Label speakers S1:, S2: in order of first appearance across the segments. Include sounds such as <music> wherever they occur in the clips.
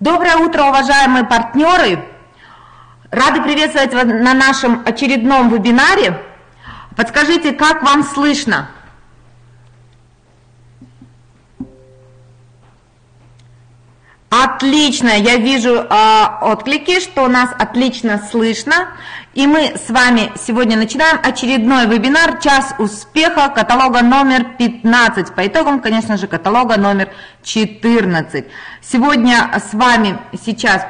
S1: Доброе утро, уважаемые партнеры! Рады приветствовать вас на нашем очередном вебинаре. Подскажите, как вам слышно? Отлично, я вижу э, отклики, что нас отлично слышно. И мы с вами сегодня начинаем очередной вебинар «Час успеха» каталога номер 15. По итогам, конечно же, каталога номер 14. Сегодня с вами сейчас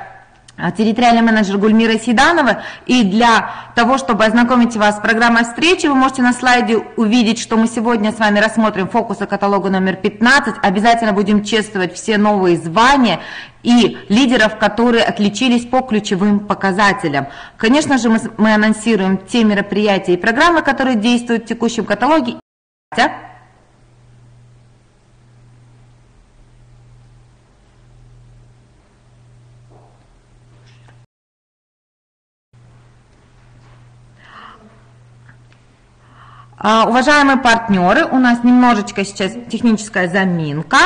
S1: территориальный менеджер Гульмира Сиданова. И для того, чтобы ознакомить вас с программой встречи, вы можете на слайде увидеть, что мы сегодня с вами рассмотрим фокусы каталога номер 15. Обязательно будем чествовать все новые звания и лидеров, которые отличились по ключевым показателям. Конечно же, мы, мы анонсируем те мероприятия и программы, которые действуют в текущем каталоге. Уважаемые партнеры, у нас немножечко сейчас техническая заминка.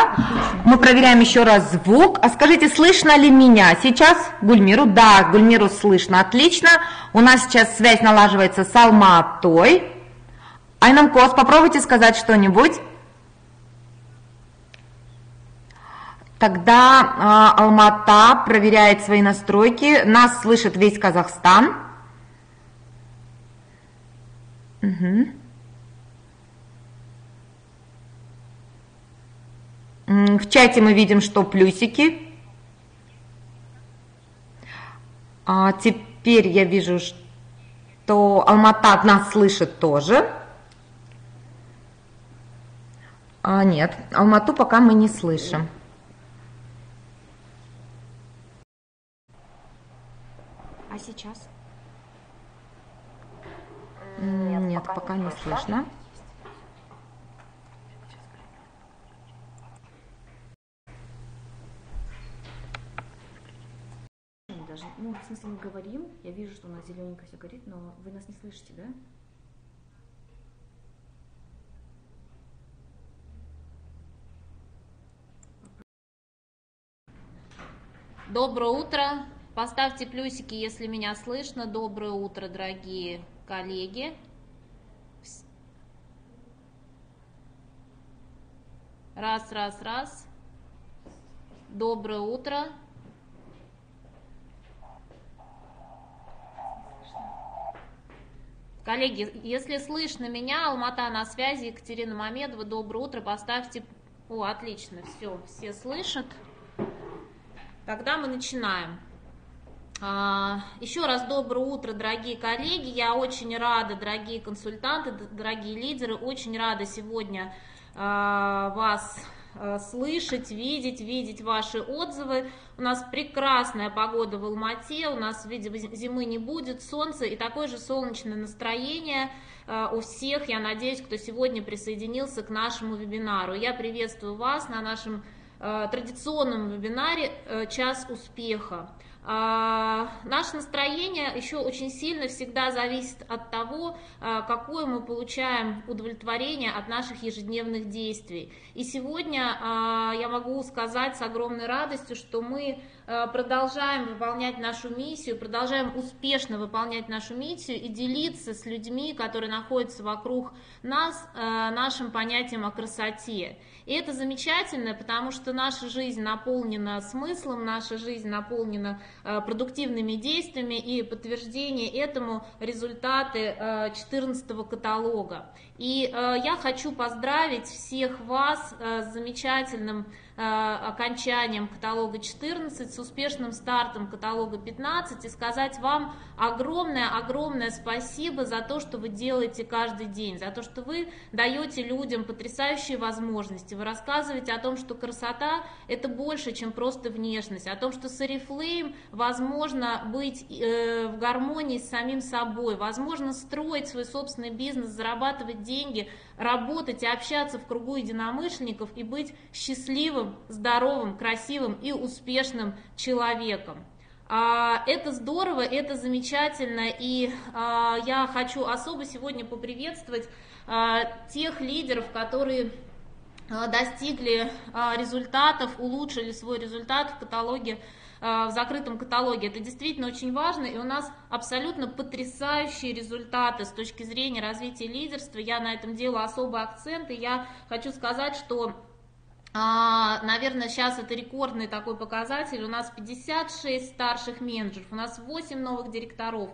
S1: Мы проверяем еще раз звук. А скажите, слышно ли меня сейчас Гульмиру? Да, Гульмиру слышно, отлично. У нас сейчас связь налаживается с Алматой. Айнам Кос, попробуйте сказать что-нибудь. Тогда э, Алмата проверяет свои настройки. Нас слышит весь Казахстан. Угу. В чате мы видим, что плюсики. А теперь я вижу, что Алмата нас слышит тоже. А, нет, Алмату пока мы не слышим.
S2: А сейчас?
S1: Нет, нет пока, пока не слышно.
S2: даже. Ну, в смысле, мы говорим, я вижу, что у нас зелененько все горит, но вы нас не слышите, да?
S3: Доброе утро. Поставьте плюсики, если меня слышно. Доброе утро, дорогие коллеги. Раз, раз, раз. Доброе утро. Коллеги, если слышно меня, Алмата на связи, Екатерина Мамедова, доброе утро, поставьте... О, отлично, все, все слышат. Тогда мы начинаем. А, еще раз доброе утро, дорогие коллеги. Я очень рада, дорогие консультанты, дорогие лидеры, очень рада сегодня а, вас слышать, видеть, видеть ваши отзывы. У нас прекрасная погода в Алмате, у нас, видимо, зимы не будет, солнце и такое же солнечное настроение э, у всех, я надеюсь, кто сегодня присоединился к нашему вебинару. Я приветствую вас на нашем э, традиционном вебинаре «Час успеха». А, наше настроение еще очень сильно всегда зависит от того, а, какое мы получаем удовлетворение от наших ежедневных действий. И сегодня а, я могу сказать с огромной радостью, что мы продолжаем выполнять нашу миссию, продолжаем успешно выполнять нашу миссию и делиться с людьми, которые находятся вокруг нас, нашим понятием о красоте. И это замечательно, потому что наша жизнь наполнена смыслом, наша жизнь наполнена Э, продуктивными действиями и подтверждение этому результаты 14 э, каталога. И э, я хочу поздравить всех вас с замечательным окончанием каталога 14, с успешным стартом каталога 15 и сказать вам огромное-огромное спасибо за то, что вы делаете каждый день, за то, что вы даете людям потрясающие возможности, вы рассказываете о том, что красота это больше, чем просто внешность, о том, что с Oriflame возможно быть э, в гармонии с самим собой, возможно строить свой собственный бизнес, зарабатывать деньги, работать и общаться в кругу единомышленников и быть счастливым, здоровым, красивым и успешным человеком. А, это здорово, это замечательно, и а, я хочу особо сегодня поприветствовать а, тех лидеров, которые достигли результатов, улучшили свой результат в каталоге в закрытом каталоге. Это действительно очень важно, и у нас абсолютно потрясающие результаты с точки зрения развития лидерства. Я на этом делаю особый акцент, и я хочу сказать, что а, наверное, сейчас это рекордный такой показатель. У нас 56 старших менеджеров, у нас 8 новых директоров,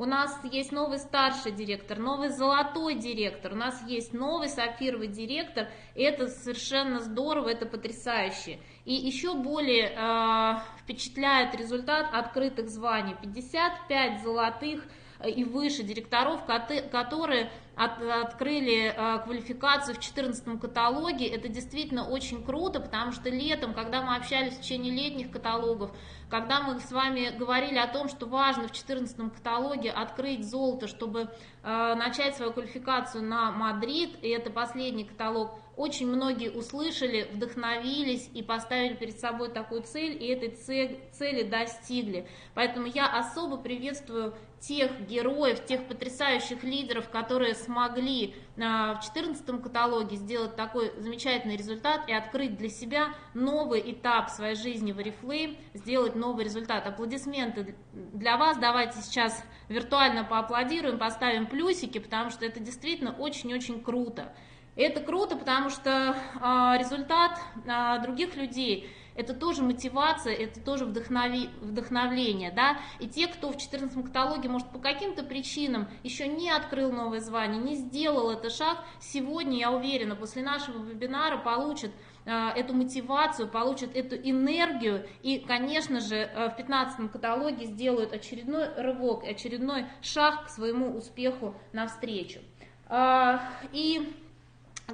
S3: у нас есть новый старший директор, новый золотой директор, у нас есть новый сапфировый директор. Это совершенно здорово, это потрясающе. И еще более э, впечатляет результат открытых званий. 55 золотых и выше директоров, которые от, открыли э, квалификацию в 2014 каталоге. Это действительно очень круто, потому что летом, когда мы общались в течение летних каталогов, когда мы с вами говорили о том, что важно в 2014 каталоге открыть золото, чтобы э, начать свою квалификацию на Мадрид, и это последний каталог, очень многие услышали, вдохновились и поставили перед собой такую цель, и этой цели достигли. Поэтому я особо приветствую тех героев, тех потрясающих лидеров, которые смогли а, в 2014 каталоге сделать такой замечательный результат и открыть для себя новый этап своей жизни в Oriflame, сделать новый результат. Аплодисменты для вас. Давайте сейчас виртуально поаплодируем, поставим плюсики, потому что это действительно очень-очень круто. Это круто, потому что э, результат э, других людей это тоже мотивация, это тоже вдохнови, вдохновление, да, и те, кто в 14 каталоге, может, по каким-то причинам еще не открыл новое звание, не сделал этот шаг, сегодня, я уверена, после нашего вебинара получат э, эту мотивацию, получат эту энергию и, конечно же, э, в 15 каталоге сделают очередной рывок, очередной шаг к своему успеху навстречу. Э, и,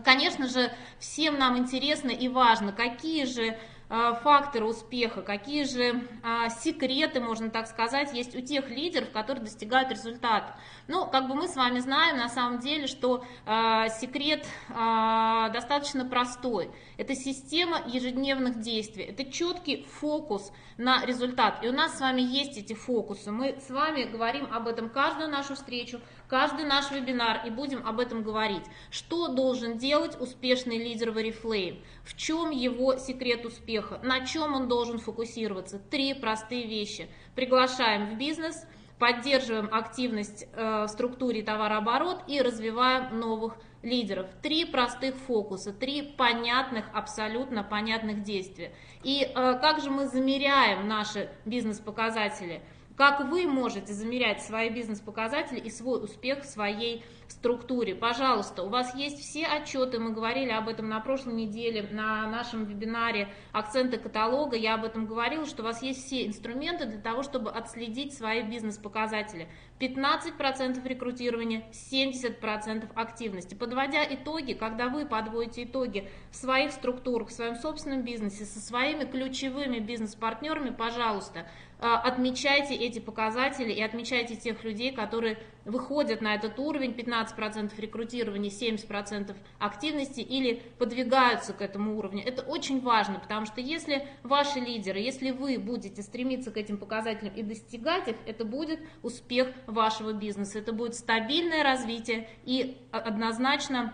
S3: конечно же, всем нам интересно и важно, какие же факторы успеха, какие же а, секреты, можно так сказать, есть у тех лидеров, которые достигают результата. Ну, как бы мы с вами знаем на самом деле, что а, секрет достаточно простой. Это система ежедневных действий, это четкий фокус на результат. И у нас с вами есть эти фокусы. Мы с вами говорим об этом каждую нашу встречу, каждый наш вебинар и будем об этом говорить. Что должен делать успешный лидер в Oriflame? В чем его секрет успеха? На чем он должен фокусироваться? Три простые вещи. Приглашаем в бизнес, поддерживаем активность э, в структуре товарооборот и развиваем новых лидеров. Три простых фокуса, три понятных, абсолютно понятных действия. И э, как же мы замеряем наши бизнес-показатели? Как вы можете замерять свои бизнес-показатели и свой успех в своей структуре? Пожалуйста, у вас есть все отчеты, мы говорили об этом на прошлой неделе на нашем вебинаре «Акценты каталога». Я об этом говорила, что у вас есть все инструменты для того, чтобы отследить свои бизнес-показатели. 15% рекрутирования, 70% активности. Подводя итоги, когда вы подводите итоги в своих структурах, в своем собственном бизнесе, со своими ключевыми бизнес-партнерами, пожалуйста, а, отмечайте эти показатели и отмечайте тех людей, которые выходят на этот уровень, 15% рекрутирования, 70% активности или подвигаются к этому уровню. Это очень важно, потому что если ваши лидеры, если вы будете стремиться к этим показателям и достигать их, это будет успех вашего бизнеса, это будет стабильное развитие и однозначно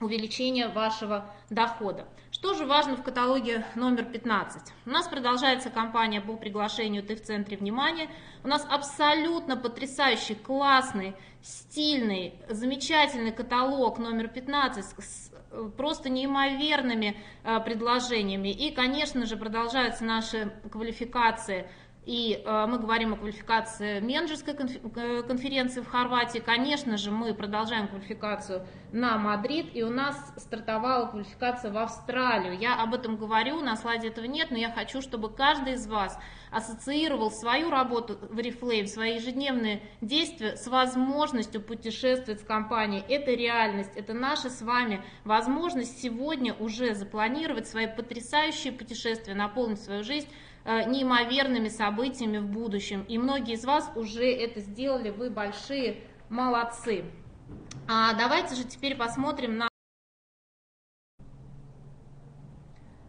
S3: увеличение вашего дохода. Что же важно в каталоге номер 15? У нас продолжается кампания по приглашению «Ты в центре внимания». У нас абсолютно потрясающий, классный, стильный, замечательный каталог номер 15 с э, просто неимоверными э, предложениями. И, конечно же, продолжаются наши квалификации и э, мы говорим о квалификации менеджерской конференции в Хорватии. Конечно же, мы продолжаем квалификацию на Мадрид, и у нас стартовала квалификация в Австралию. Я об этом говорю, на слайде этого нет, но я хочу, чтобы каждый из вас ассоциировал свою работу в Reflame, свои ежедневные действия с возможностью путешествовать с компанией. Это реальность, это наша с вами возможность сегодня уже запланировать свои потрясающие путешествия, наполнить свою жизнь неимоверными событиями в будущем. И многие из вас уже это сделали, вы большие молодцы. А давайте же теперь посмотрим на...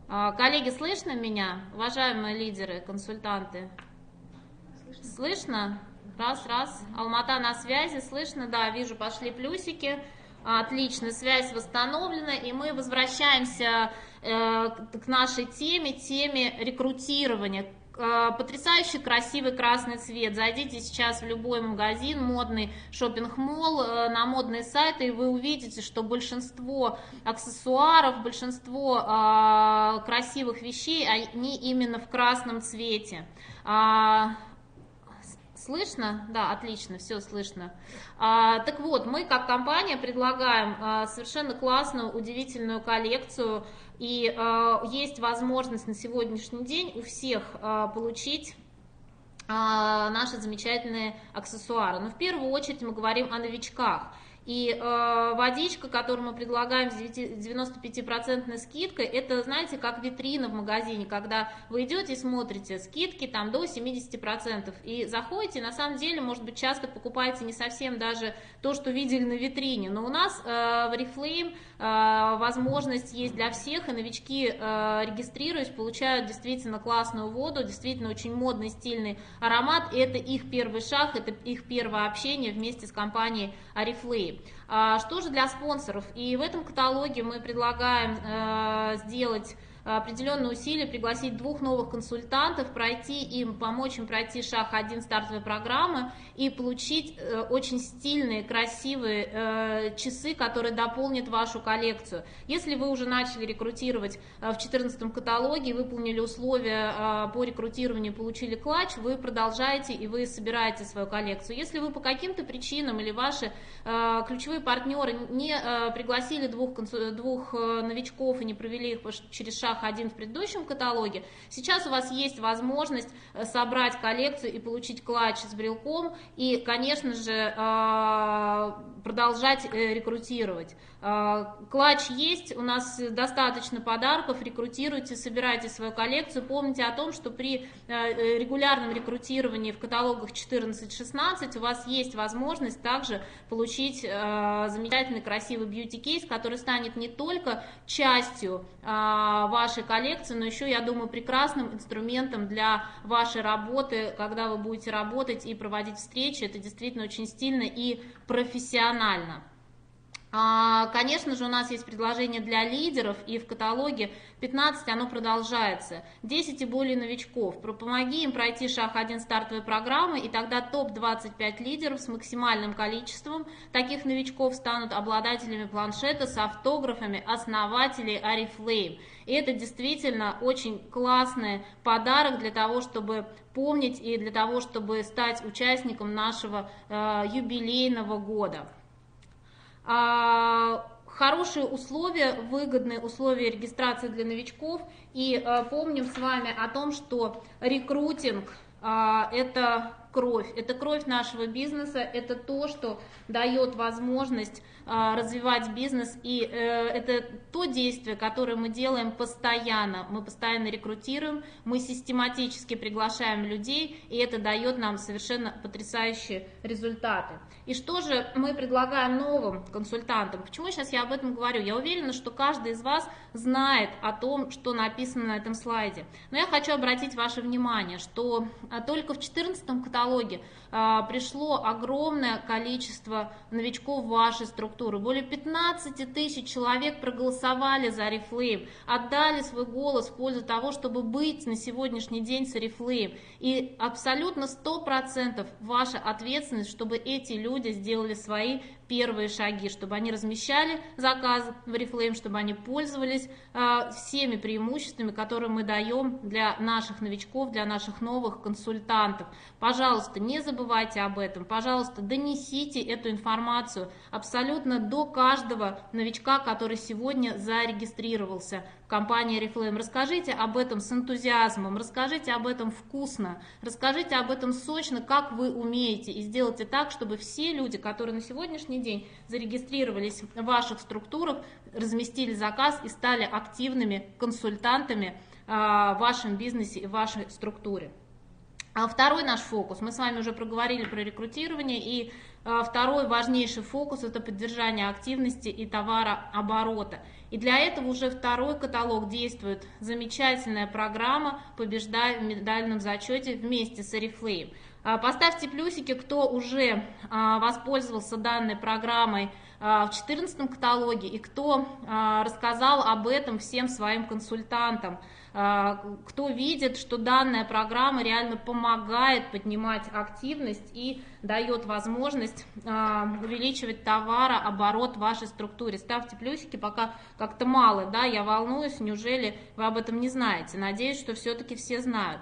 S3: А, коллеги, слышно меня, уважаемые лидеры, консультанты? Слышно? слышно? Раз, раз. Алмата на связи, слышно, да, вижу, пошли плюсики. Отлично, связь восстановлена, и мы возвращаемся э, к нашей теме, теме рекрутирования. Э, потрясающий красивый красный цвет. Зайдите сейчас в любой магазин, модный шопинг-молл, э, на модные сайты, и вы увидите, что большинство аксессуаров, большинство красивых вещей, они именно в красном цвете. Слышно? Да, отлично, все слышно. А, так вот, мы как компания предлагаем а, совершенно классную, удивительную коллекцию, и а, есть возможность на сегодняшний день у всех а, получить а, наши замечательные аксессуары. Но в первую очередь мы говорим о новичках. И э, водичка, которую мы предлагаем с 95% скидкой, это, знаете, как витрина в магазине, когда вы идете и смотрите скидки там до 70%, и заходите, на самом деле, может быть, часто покупаете не совсем даже то, что видели на витрине, но у нас э, в Reflame э, возможность есть для всех, и новички, э, регистрируясь, получают действительно классную воду, действительно очень модный, стильный аромат, и это их первый шаг, это их первое общение вместе с компанией Oriflame. А, что же для спонсоров? И в этом каталоге мы предлагаем э, сделать определенные усилия, пригласить двух новых консультантов, пройти им, помочь им пройти шаг один стартовой программы и получить э, очень стильные, красивые э, часы, которые дополнят вашу коллекцию. Если вы уже начали рекрутировать э, в 2014 каталоге, выполнили условия э, по рекрутированию, получили клатч, вы продолжаете и вы собираете свою коллекцию. Если вы по каким-то причинам или ваши э, ключевые партнеры не э, пригласили двух, двух э, новичков и не провели их через шаг шаг один в предыдущем каталоге. Сейчас у вас есть возможность э, собрать коллекцию и получить клатч с брелком и, конечно же, а, продолжать э, рекрутировать. А, клатч есть, у нас достаточно подарков, рекрутируйте, собирайте свою коллекцию. Помните о том, что при э, регулярном рекрутировании в каталогах 14-16 у вас есть возможность также получить замечательный красивый бьюти-кейс, который станет не только частью вашей вашей коллекции, но еще, я думаю, прекрасным инструментом для вашей работы, когда вы будете работать и проводить встречи. Это действительно очень стильно и профессионально. А, конечно же, у нас есть предложение для лидеров, и в каталоге 15 оно продолжается. 10 и более новичков. Помоги им пройти шаг 1 стартовой программы, и тогда топ-25 лидеров с максимальным количеством таких новичков станут обладателями планшета с автографами основателей Арифлейм. И это действительно очень классный подарок для того, чтобы помнить и для того, чтобы стать участником нашего э, юбилейного года. А, хорошие условия, выгодные условия регистрации для новичков. И а, помним с вами о том, что рекрутинг а, это кровь, это кровь нашего бизнеса, это то, что дает возможность развивать бизнес, и э, это то действие, которое мы делаем постоянно, мы постоянно рекрутируем, мы систематически приглашаем людей, и это дает нам совершенно потрясающие результаты. И что же мы предлагаем новым консультантам? Почему сейчас я об этом говорю? Я уверена, что каждый из вас знает о том, что написано на этом слайде. Но я хочу обратить ваше внимание, что а, только в 2014 каталоге а, пришло огромное количество новичков в вашей структуры. Более 15 тысяч человек проголосовали за Oriflame, отдали свой голос в пользу того, чтобы быть на сегодняшний день с Oriflame. И абсолютно 100% ваша ответственность, чтобы эти люди сделали свои первые шаги, чтобы они размещали заказы в Oriflame, чтобы они пользовались э, всеми преимуществами, которые мы даем для наших новичков, для наших новых консультантов. Пожалуйста, не забывайте об этом, пожалуйста, донесите эту информацию абсолютно до каждого новичка, который сегодня зарегистрировался компания Reflame. Расскажите об этом с энтузиазмом, расскажите об этом вкусно, расскажите об этом сочно, как вы умеете, и сделайте так, чтобы все люди, которые на сегодняшний день зарегистрировались в ваших структурах, разместили заказ и стали активными консультантами а, в вашем бизнесе и в вашей структуре. А второй наш фокус, мы с вами уже проговорили про рекрутирование, и а, второй важнейший фокус – это поддержание активности и товарооборота. И для этого уже второй каталог действует замечательная программа «Побеждай в медальном зачете» вместе с Oriflame. А, поставьте плюсики, кто уже а, воспользовался данной программой в 14 каталоге и кто рассказал об этом всем своим консультантам. Кто видит, что данная программа реально помогает поднимать активность и дает возможность увеличивать товарооборот в вашей структуре. Ставьте плюсики, пока как-то мало, да, я волнуюсь, неужели вы об этом не знаете. Надеюсь, что все-таки все знают.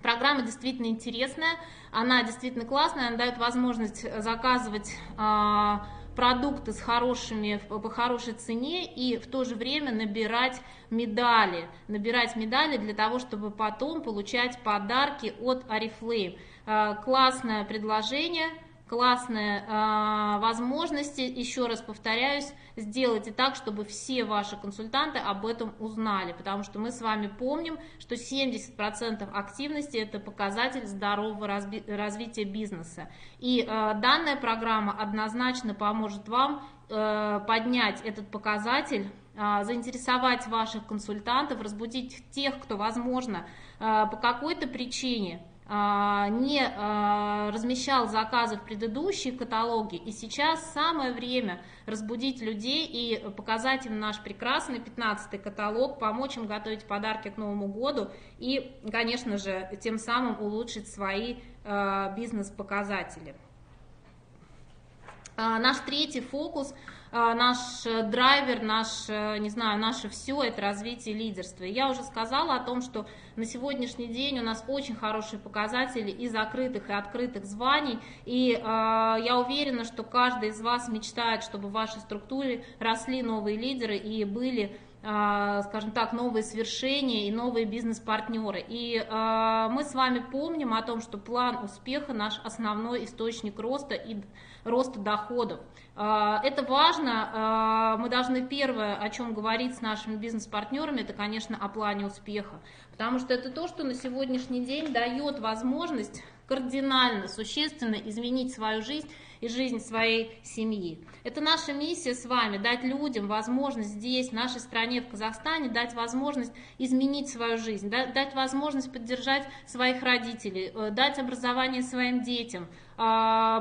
S3: Программа действительно интересная, она действительно классная, она дает возможность заказывать а, продукты с хорошими, по хорошей цене и в то же время набирать медали. Набирать медали для того, чтобы потом получать подарки от Арифлейм. А, классное предложение – классные э, возможности, еще раз повторяюсь, сделайте так, чтобы все ваши консультанты об этом узнали, потому что мы с вами помним, что 70% активности это показатель здорового разби- развития бизнеса. И э, данная программа однозначно поможет вам э, поднять этот показатель заинтересовать ваших консультантов, разбудить тех, кто, возможно, по какой-то причине а, не а, размещал заказы в предыдущие каталоги, и сейчас самое время разбудить людей и показать им наш прекрасный 15 каталог, помочь им готовить подарки к Новому году и, конечно же, тем самым улучшить свои а, бизнес-показатели. Наш третий фокус – а, наш э, драйвер, наш, э, не знаю, наше все, это развитие лидерства. я уже сказала о том, что на сегодняшний день у нас очень хорошие показатели и закрытых, и открытых званий, и э, я уверена, что каждый из вас мечтает, чтобы в вашей структуре росли новые лидеры и были а, скажем так, новые свершения и новые бизнес-партнеры. И э, мы с вами помним о том, что план успеха наш основной источник роста и роста доходов. Э, это важно. Мы должны первое, о чем говорить с нашими бизнес-партнерами, это, конечно, о плане успеха. Потому что это то, что на сегодняшний день дает возможность кардинально, существенно изменить свою жизнь и жизнь своей семьи. Это наша миссия с вами, дать людям возможность здесь, в нашей стране, в Казахстане, дать возможность изменить свою жизнь, дать возможность поддержать своих родителей, э, дать образование своим детям,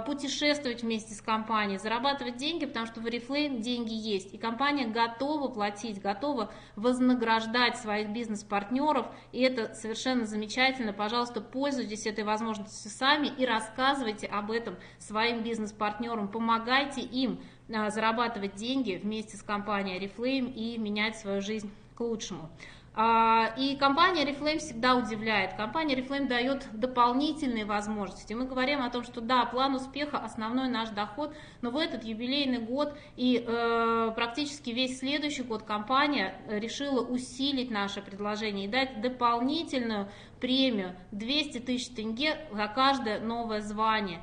S3: путешествовать вместе с компанией, зарабатывать деньги, потому что в Oriflame деньги есть. И компания готова платить, готова вознаграждать своих бизнес-партнеров. И это совершенно замечательно. Пожалуйста, пользуйтесь этой возможностью сами и рассказывайте об этом своим бизнес-партнерам. Помогайте им а, зарабатывать деньги вместе с компанией Oriflame и менять свою жизнь к лучшему. А, и компания Reflame всегда удивляет. Компания Reflame дает дополнительные возможности. Мы говорим о том, что да, план успеха основной наш доход, но в этот юбилейный год и э, практически весь следующий год компания решила усилить наше предложение и дать дополнительную премию 200 тысяч тенге за каждое новое звание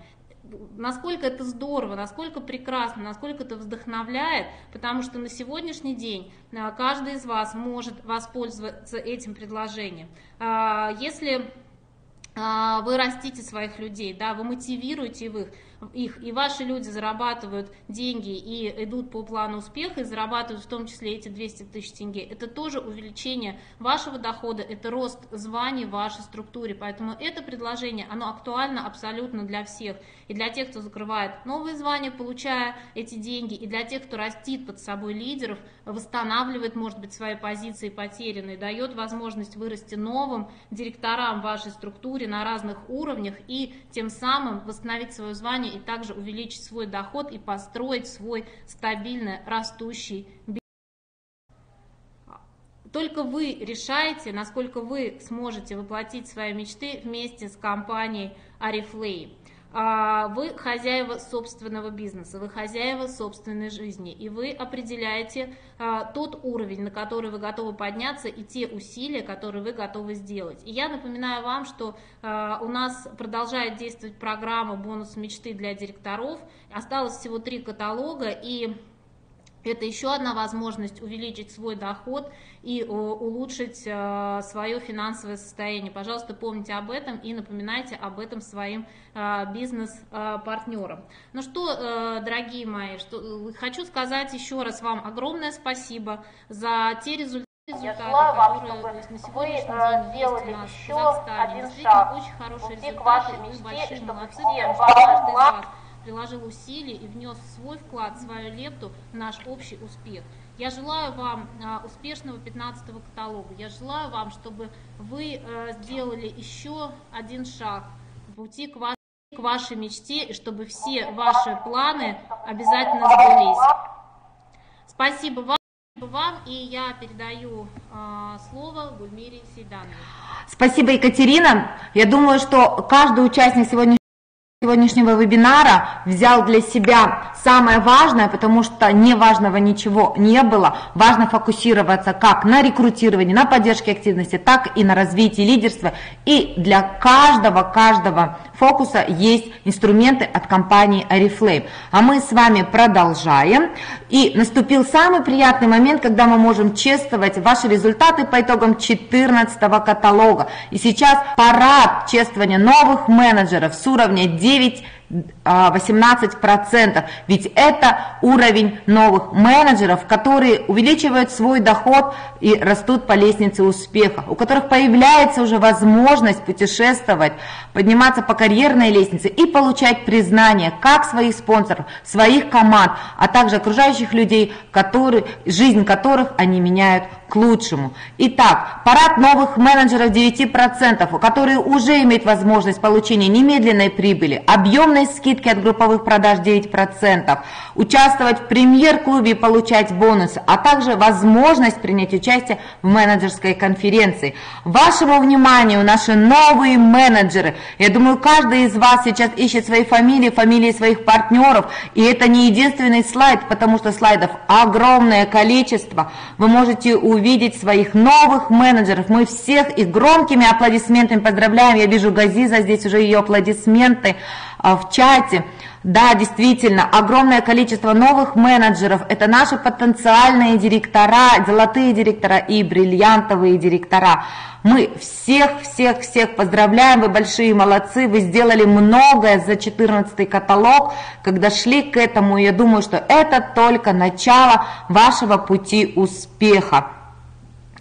S3: насколько это здорово, насколько прекрасно, насколько это вдохновляет, потому что на сегодняшний день а, каждый из вас может воспользоваться этим предложением. А, если а, вы растите своих людей, да, вы мотивируете их, их, и ваши люди зарабатывают деньги и идут по плану успеха, и зарабатывают в том числе эти 200 тысяч тенге, это тоже увеличение вашего дохода, это рост званий в вашей структуре, поэтому это предложение, оно актуально абсолютно для всех, и для тех, кто закрывает новые звания, получая эти деньги, и для тех, кто растит под собой лидеров, восстанавливает, может быть, свои позиции потерянные, дает возможность вырасти новым директорам в вашей структуре на разных уровнях и тем самым восстановить свое звание компании и также увеличить свой доход и построить свой стабильно растущий бизнес. Только вы решаете, насколько вы сможете воплотить свои мечты вместе с компанией Арифлей. А, вы хозяева собственного бизнеса, вы хозяева собственной жизни, и вы определяете а, тот уровень, на который вы готовы подняться, и те усилия, которые вы готовы сделать. И я напоминаю вам, что а, у нас продолжает действовать программа «Бонус мечты для директоров». Осталось всего три каталога, и это еще одна возможность увеличить свой доход и улучшить э, свое финансовое состояние. Пожалуйста, помните об этом и напоминайте об этом своим э, бизнес-партнерам. Ну что, э, дорогие мои, что, хочу сказать еще раз вам огромное спасибо за те результаты, результаты,
S4: вам, чтобы вы сделали еще один шаг
S3: очень хорошие
S4: пути
S3: результаты,
S4: к вашей мечте,
S3: большие
S4: чтобы
S3: молодцы,
S4: все ваш
S3: вас приложил усилий и внес свой вклад, свою лепту в наш общий успех. Я желаю вам а, успешного 15-го каталога. Я желаю вам, чтобы вы а, сделали еще один шаг в пути к, ваш, к вашей мечте, и чтобы все ваши планы обязательно сбылись. Спасибо вам вам, и я передаю э, слово Гульмире Сейдановой.
S1: Спасибо, Екатерина. Я думаю, что каждый участник сегодня сегодняшнего вебинара взял для себя самое важное, потому что неважного ничего не было. Важно фокусироваться как на рекрутировании, на поддержке активности, так и на развитии лидерства. И для каждого, каждого фокуса есть инструменты от компании Oriflame. А мы с вами продолжаем. И наступил самый приятный момент, когда мы можем чествовать ваши результаты по итогам 14 каталога. И сейчас парад чествования новых менеджеров с уровня 9 18%. Ведь это уровень новых менеджеров, которые увеличивают свой доход и растут по лестнице успеха, у которых появляется уже возможность путешествовать, подниматься по карьерной лестнице и получать признание как своих спонсоров, своих команд, а также окружающих людей, которые, жизнь которых они меняют к лучшему. Итак, парад новых менеджеров 9%, которые уже имеют возможность получения немедленной прибыли, объемной скидки от групповых продаж 9%, участвовать в премьер-клубе и получать бонусы, а также возможность принять участие в менеджерской конференции. Вашему вниманию наши новые менеджеры. Я думаю, каждый из вас сейчас ищет свои фамилии, фамилии своих партнеров, и это не единственный слайд, потому что слайдов огромное количество. Вы можете увидеть увидеть своих новых менеджеров. Мы всех их громкими аплодисментами поздравляем. Я вижу Газиза, здесь уже ее аплодисменты а, в чате. Да, действительно, огромное количество новых менеджеров. Это наши потенциальные директора, золотые директора и бриллиантовые директора. Мы всех-всех-всех поздравляем, вы большие молодцы, вы сделали многое за 14 каталог, когда шли к этому. Я думаю, что это только начало вашего пути успеха.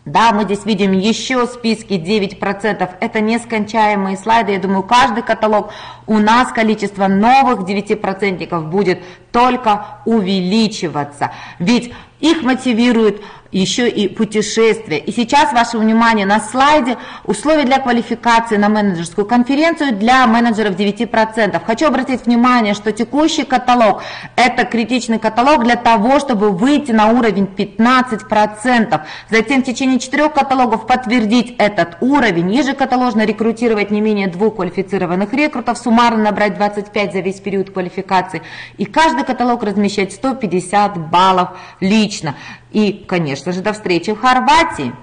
S1: Да, мы здесь видим еще списки 9%. Это нескончаемые слайды. Я думаю, каждый каталог у нас количество новых 9% будет только увеличиваться. Ведь их мотивирует еще и путешествия. И сейчас ваше внимание на слайде условия для квалификации на менеджерскую конференцию для менеджеров 9%. Хочу обратить внимание, что текущий каталог – это критичный каталог для того, чтобы выйти на уровень 15%. Затем в течение четырех каталогов подтвердить этот уровень, ежекаталожно рекрутировать не менее двух квалифицированных рекрутов, суммарно набрать 25 за весь период квалификации. И каждый каталог размещать 150 баллов лично. И, конечно же, до встречи в Хорватии.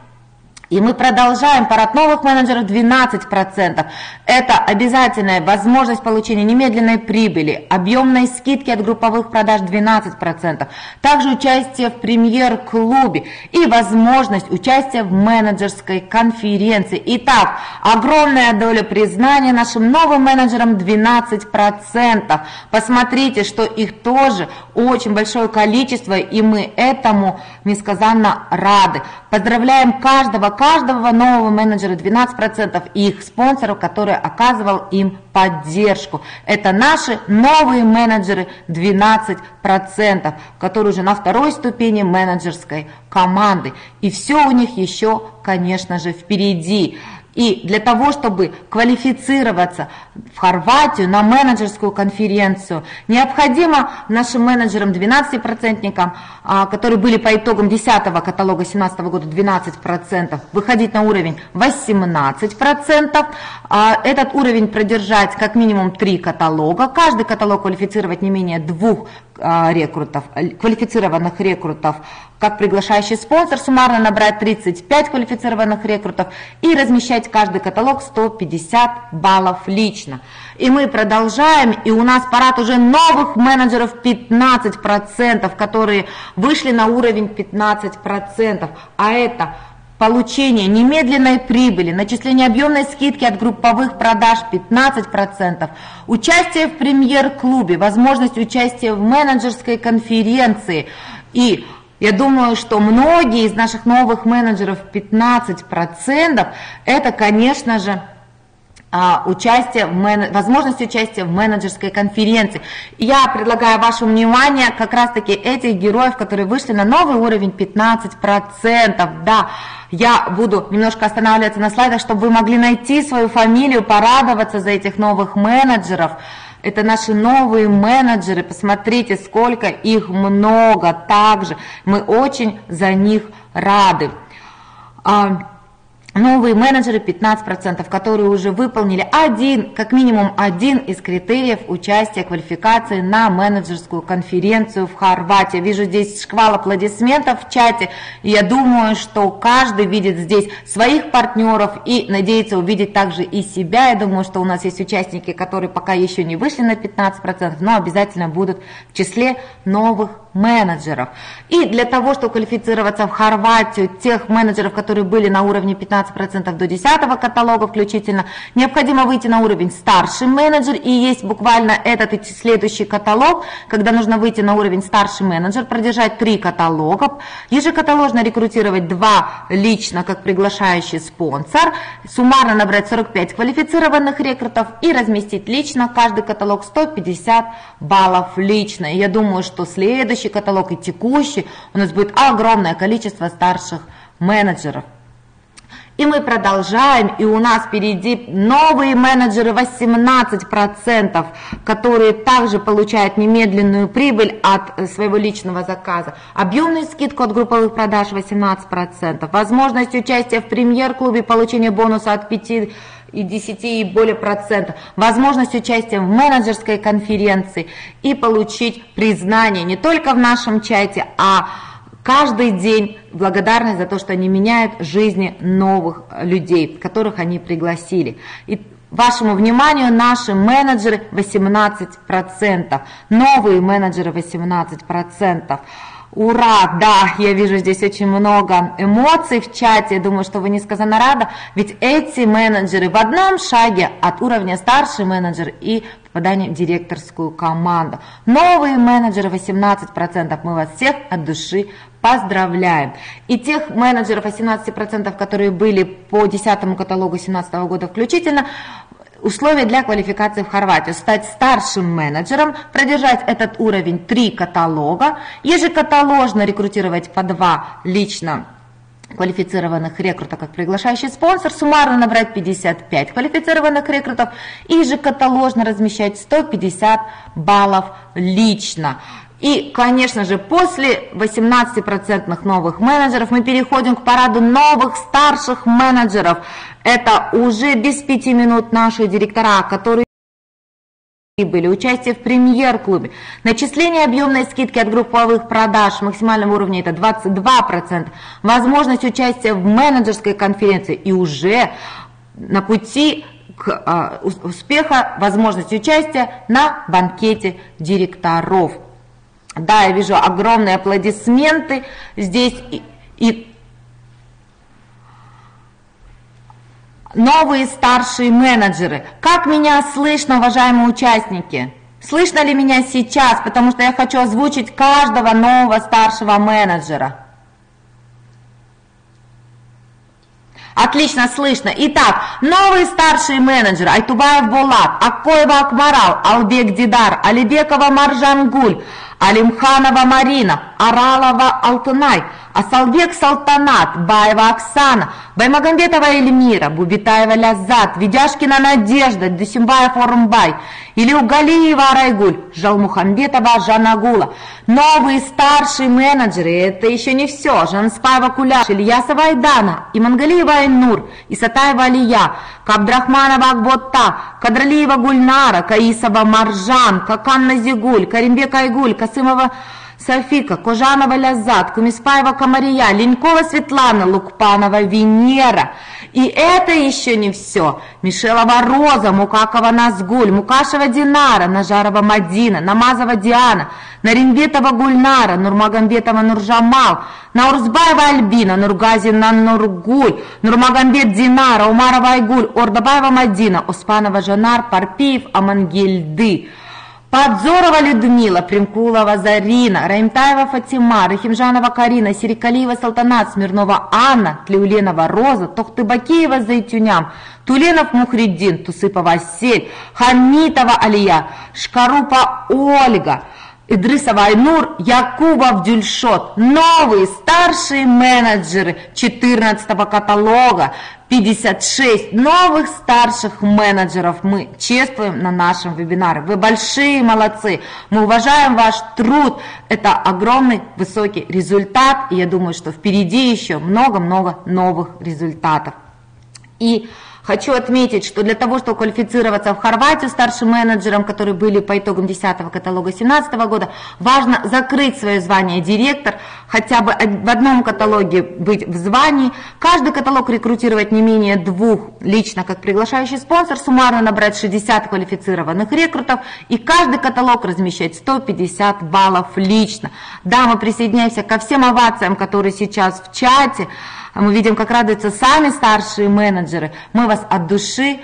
S1: И мы продолжаем парад новых менеджеров 12%. Это обязательная возможность получения немедленной прибыли, объемной скидки от групповых продаж 12%, также участие в премьер-клубе и возможность участия в менеджерской конференции. Итак, огромная доля признания нашим новым менеджерам 12%. Посмотрите, что их тоже очень большое количество, и мы этому несказанно рады. Поздравляем каждого, каждого нового менеджера 12% и их спонсоров, который оказывал им поддержку. Это наши новые менеджеры 12%, которые уже на второй ступени менеджерской команды. И все у них еще, конечно же, впереди. И для того, чтобы квалифицироваться в Хорватию на менеджерскую конференцию, необходимо нашим менеджерам 12-процентникам, а, которые были по итогам 10 каталога 2017 года 12%, выходить на уровень 18%. А, этот уровень продержать как минимум 3 каталога. Каждый каталог квалифицировать не менее двух рекрутов, квалифицированных рекрутов как приглашающий спонсор, суммарно набрать 35 квалифицированных рекрутов и размещать каждый каталог 150 баллов лично. И мы продолжаем, и у нас парад уже новых менеджеров 15%, которые вышли на уровень 15%, а это получение немедленной прибыли, начисление объемной скидки от групповых продаж 15%, участие в премьер-клубе, возможность участия в менеджерской конференции. И я думаю, что многие из наших новых менеджеров, 15%, это, конечно же, участие в возможность участия в менеджерской конференции. Я предлагаю вашему вниманию как раз-таки этих героев, которые вышли на новый уровень 15%. Да, я буду немножко останавливаться на слайдах, чтобы вы могли найти свою фамилию, порадоваться за этих новых менеджеров. Это наши новые менеджеры, посмотрите, сколько их много также. Мы очень за них рады. Новые менеджеры 15%, которые уже выполнили один, как минимум один из критериев участия квалификации на менеджерскую конференцию в Хорватии. Вижу здесь шквал аплодисментов в чате, и я думаю, что каждый видит здесь своих партнеров и надеется увидеть также и себя. Я думаю, что у нас есть участники, которые пока еще не вышли на 15%, но обязательно будут в числе новых менеджеров. И для того, чтобы квалифицироваться в Хорватию, тех менеджеров, которые были на уровне 15% до 10 каталога включительно, необходимо выйти на уровень старший менеджер, и есть буквально этот и следующий каталог, когда нужно выйти на уровень старший менеджер, продержать три каталога, ежекаталожно рекрутировать два лично как приглашающий спонсор, суммарно набрать 45 квалифицированных рекрутов и разместить лично каждый каталог 150 баллов лично. И я думаю, что следующий следующий каталог и текущий, у нас будет огромное количество старших менеджеров. И мы продолжаем, и у нас впереди новые менеджеры 18%, которые также получают немедленную прибыль от своего личного заказа. Объемную скидку от групповых продаж 18%. Возможность участия в премьер-клубе, получение бонуса от 5 и 10 и более процентов, возможность участия в менеджерской конференции и получить признание не только в нашем чате, а каждый день благодарность за то, что они меняют жизни новых людей, которых они пригласили. И вашему вниманию наши менеджеры 18%, новые менеджеры 18%. Ура, да, я вижу здесь очень много эмоций в чате, думаю, что вы несказанно рады, ведь эти менеджеры в одном шаге от уровня старший менеджер и попадания в директорскую команду. Новые менеджеры 18%, мы вас всех от души поздравляем. И тех менеджеров 18%, которые были по 10 каталогу 2017 года включительно, Условия для квалификации в Хорватию. Стать старшим менеджером, продержать этот уровень три каталога, ежекаталожно рекрутировать по два лично квалифицированных рекрутов как приглашающий спонсор, суммарно набрать 55 квалифицированных рекрутов и ежекаталожно размещать 150 баллов лично. И, конечно же, после 18% новых менеджеров мы переходим к параду новых старших менеджеров. Это уже без пяти минут наши директора, которые были участие в премьер-клубе. Начисление объемной скидки от групповых продаж максимального уровня это 22%. Возможность участия в менеджерской конференции и уже на пути к а, успеха возможность участия на банкете директоров. Да, я вижу огромные аплодисменты здесь и, и новые старшие менеджеры. Как меня слышно, уважаемые участники? Слышно ли меня сейчас? Потому что я хочу озвучить каждого нового старшего менеджера. Отлично слышно. Итак, новые старшие менеджеры Айтубаев Булат, Аккоева Акмарал, Албек Дидар, Алибекова Маржангуль, Алимханова Марина, Аралова Алтынай, Асалбек Салтанат, Баева Оксана, Баймагамбетова Эльмира, Бубитаева Лязат, Видяшкина Надежда, Дусимбаев Орумбай, Илиугалиева Арайгуль, Жалмухамбетова Жанагула. Новые старшие менеджеры, это еще не все. Жанспаева Куляш, Ильясова Айдана, Имангалиева Айнур, Исатаева Алия, Кабдрахманова Акботта, Кадралиева Гульнара, Каисова Маржан, Каканна Зигуль, Каримбек Айгуль, Касымова Софика, Кожанова Лязат, Кумиспаева Комария, Ленькова Светлана, Лукпанова Венера. И это еще не все. Мишелова Роза, Мукакова Назгуль, Мукашева Динара, Нажарова Мадина, Намазова Диана, Наримбетова Гульнара, Нурмагамбетова Нуржамал, Наурзбаева Альбина, Нургазина Нургуль, Нурмагамбет Динара, Умарова Айгуль, Ордабаева Мадина, Оспанова Жанар, Парпиев Амангельды. Подзорова Людмила, Примкулова Зарина, Раимтаева Фатима, Рахимжанова Карина, Серикалиева Салтанат, Смирнова Анна, Тлеуленова Роза, Тохтыбакиева Зайтюням, Туленов Мухриддин, Тусыпова Асель, Хамитова Алия, Шкарупа Ольга, Идрисова Айнур, Якубов Дюльшот, новые старшие менеджеры 14 каталога, 56 новых старших менеджеров. Мы чествуем на нашем вебинаре. Вы большие молодцы, мы уважаем ваш труд, это огромный высокий результат, и я думаю, что впереди еще много-много новых результатов. И Хочу отметить, что для того, чтобы квалифицироваться в Хорватию старшим менеджером, которые были по итогам 10 каталога 2017 года, важно закрыть свое звание директор, хотя бы в одном каталоге быть в звании, каждый каталог рекрутировать не менее двух лично как приглашающий спонсор, суммарно набрать 60 квалифицированных рекрутов и каждый каталог размещать 150 баллов лично. Да, мы присоединяемся ко всем овациям, которые сейчас в чате, мы видим, как радуются сами старшие менеджеры. Мы вас от души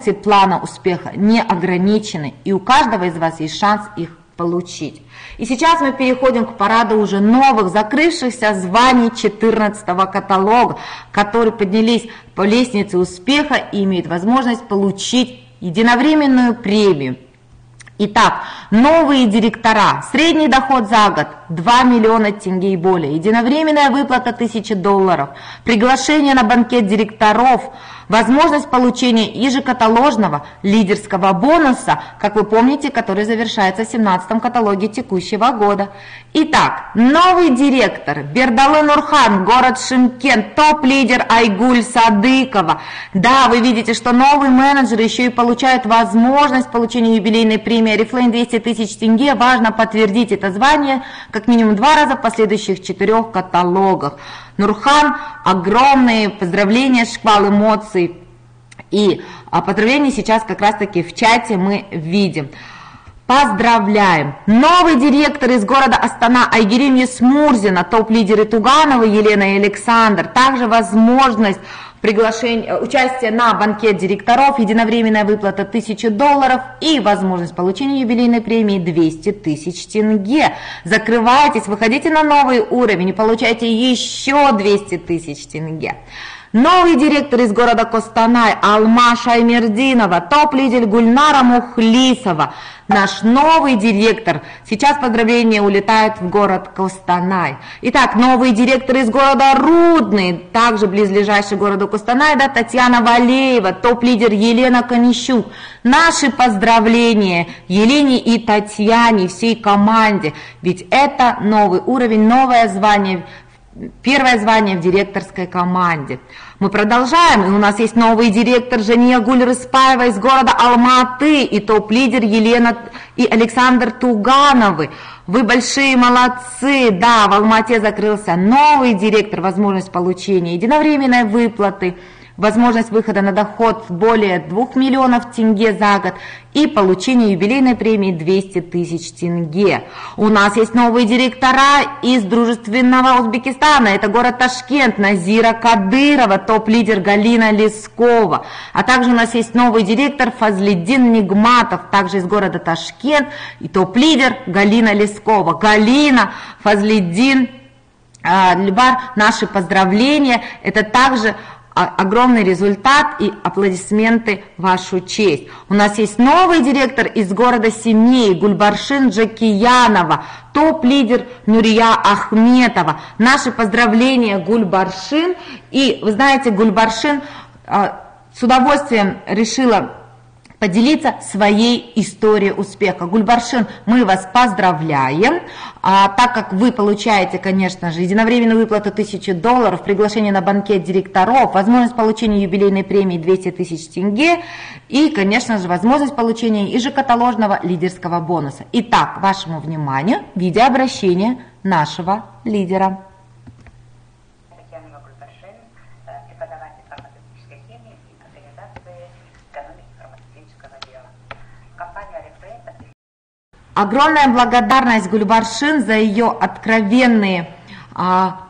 S1: все плана успеха не ограничены, и у каждого из вас есть шанс их получить. И сейчас мы переходим к параду уже новых, закрывшихся званий 14 каталога, которые поднялись по лестнице успеха и имеют возможность получить единовременную премию. Итак, новые директора, средний доход за год 2 миллиона тенге и более, единовременная выплата 1000 долларов, приглашение на банкет директоров, возможность получения ежекаталожного лидерского бонуса, как вы помните, который завершается в 17 каталоге текущего года. Итак, новый директор Бердалы Нурхан, город Шимкент, топ-лидер Айгуль Садыкова. Да, вы видите, что новый менеджер еще и получает возможность получения юбилейной премии Арифлейн 200 тысяч тенге. Важно подтвердить это звание как минимум два раза в последующих четырех каталогах. Нурхан, огромные поздравления, шквал эмоций. И а, поздравления сейчас как раз-таки в чате мы видим. Поздравляем! Новый директор из города Астана Айгерим Есмурзина, топ-лидеры Туганова Елена и Александр. Также возможность приглашение, участие на банкет директоров, единовременная выплата 1000 долларов и возможность получения юбилейной премии 200 тысяч тенге. Закрывайтесь, выходите на новый уровень и получайте еще 200 тысяч тенге. Новый директор из города Костанай Алма Шаймердинова, топ-лидер Гульнара Мухлисова, наш новый директор. Сейчас поздравления улетают в город Костанай. Итак, новый директор из города Рудный, также близлежащий городу Костанай, да, Татьяна Валеева, топ-лидер Елена Конищук. Наши поздравления Елене и Татьяне, всей команде, ведь это новый уровень, новое звание первое звание в директорской команде. Мы продолжаем, и у нас есть новый директор Жения Гуль-Рыспаева из города Алматы и топ-лидер Елена и Александр Тугановы. Вы большие молодцы, да, в Алмате закрылся новый директор, возможность получения единовременной выплаты – возможность выхода на доход более 2 миллионов тенге за год и получение юбилейной премии 200 тысяч тенге. У нас есть новые директора из дружественного Узбекистана, это город Ташкент, Назира Кадырова, топ-лидер Галина Лескова, а также у нас есть новый директор Фазлидин Нигматов, также из города Ташкент, и топ-лидер Галина Лескова. Галина, Фазлидин, а, Любар, наши поздравления, это также огромный результат и аплодисменты вашу честь. У нас есть новый директор из города Семей, Гульбаршин Джакиянова, топ-лидер Нурия Ахметова. Наши поздравления Гульбаршин. И вы знаете, Гульбаршин а, с удовольствием решила поделиться своей историей успеха. Гульбаршин, мы вас поздравляем. А, так как вы получаете, конечно же, единовременную выплату 1000 долларов, приглашение на банкет директоров, возможность получения юбилейной премии 200 тысяч тенге и, конечно же, возможность получения ежекаталожного лидерского бонуса. Итак, вашему вниманию видеообращение нашего лидера. Огромная благодарность Гульбаршин за ее откровенные а,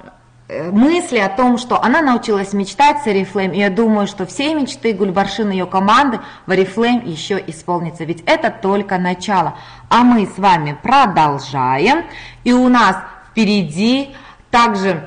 S1: э, мысли о том, что она научилась мечтать с Oriflame, и я думаю, что все мечты Гульбаршин и ее команды в Oriflame еще исполнятся, ведь это только начало. А мы с вами продолжаем, и у нас впереди также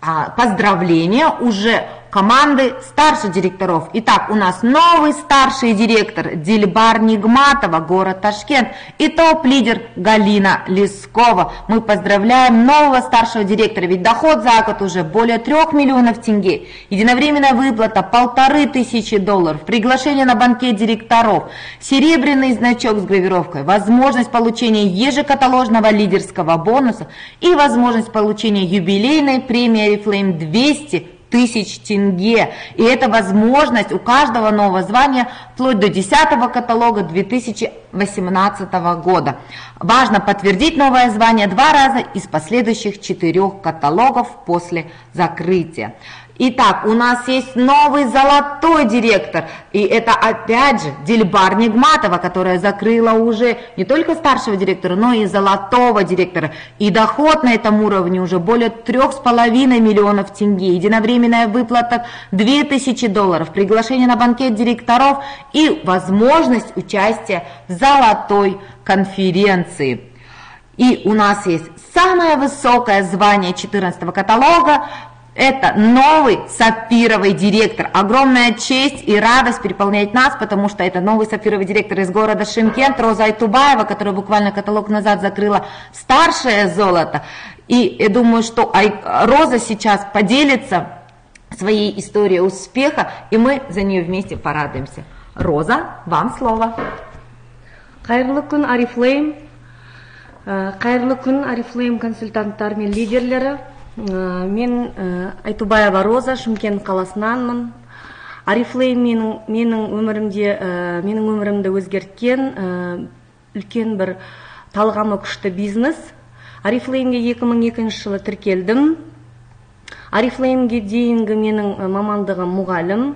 S1: а, поздравления. Уже команды старших директоров. Итак, у нас новый старший директор Дильбар Нигматова, город Ташкент, и топ-лидер Галина Лескова. Мы поздравляем нового старшего директора, ведь доход за год уже более трех миллионов тенге, единовременная выплата полторы тысячи долларов, приглашение на банкет директоров, серебряный значок с гравировкой, возможность получения ежекаталожного лидерского бонуса и возможность получения юбилейной премии Oriflame 200 тысяч тенге. И это возможность у каждого нового звания вплоть до 10 каталога 2018 года. Важно подтвердить новое звание два раза из последующих четырех каталогов после закрытия. Итак, у нас есть новый золотой директор, и это опять же Дильбар Нигматова, которая закрыла уже не только старшего директора, но и золотого директора. И доход на этом уровне уже более трех с половиной миллионов тенге, единовременная выплата 2000 долларов, приглашение на банкет директоров и возможность участия в золотой конференции. И у нас есть самое высокое звание 14 каталога это новый сапфировый директор. Огромная честь и радость переполняет нас, потому что это новый сапфировый директор из города Шимкент, Роза Айтубаева, которая буквально каталог назад закрыла старшее золото. И я думаю, что Роза сейчас поделится своей историей успеха, и мы за нее вместе порадуемся. Роза, вам слово.
S5: Қайырлы күн Арифлейм, қайырлы күн Арифлейм консультанттар мен лидерлері. Э, мен э, айтубаева роза шымкент қаласынанмын. Арифлейм менің менің өмірімде ә, менің өмірімді өзгерткен үлкен бір талғамы күшті бизнес. Арифлеймге 2002 жылы тіркелдім. Арифлеймге дейінгі менің мамандығым мұғалім.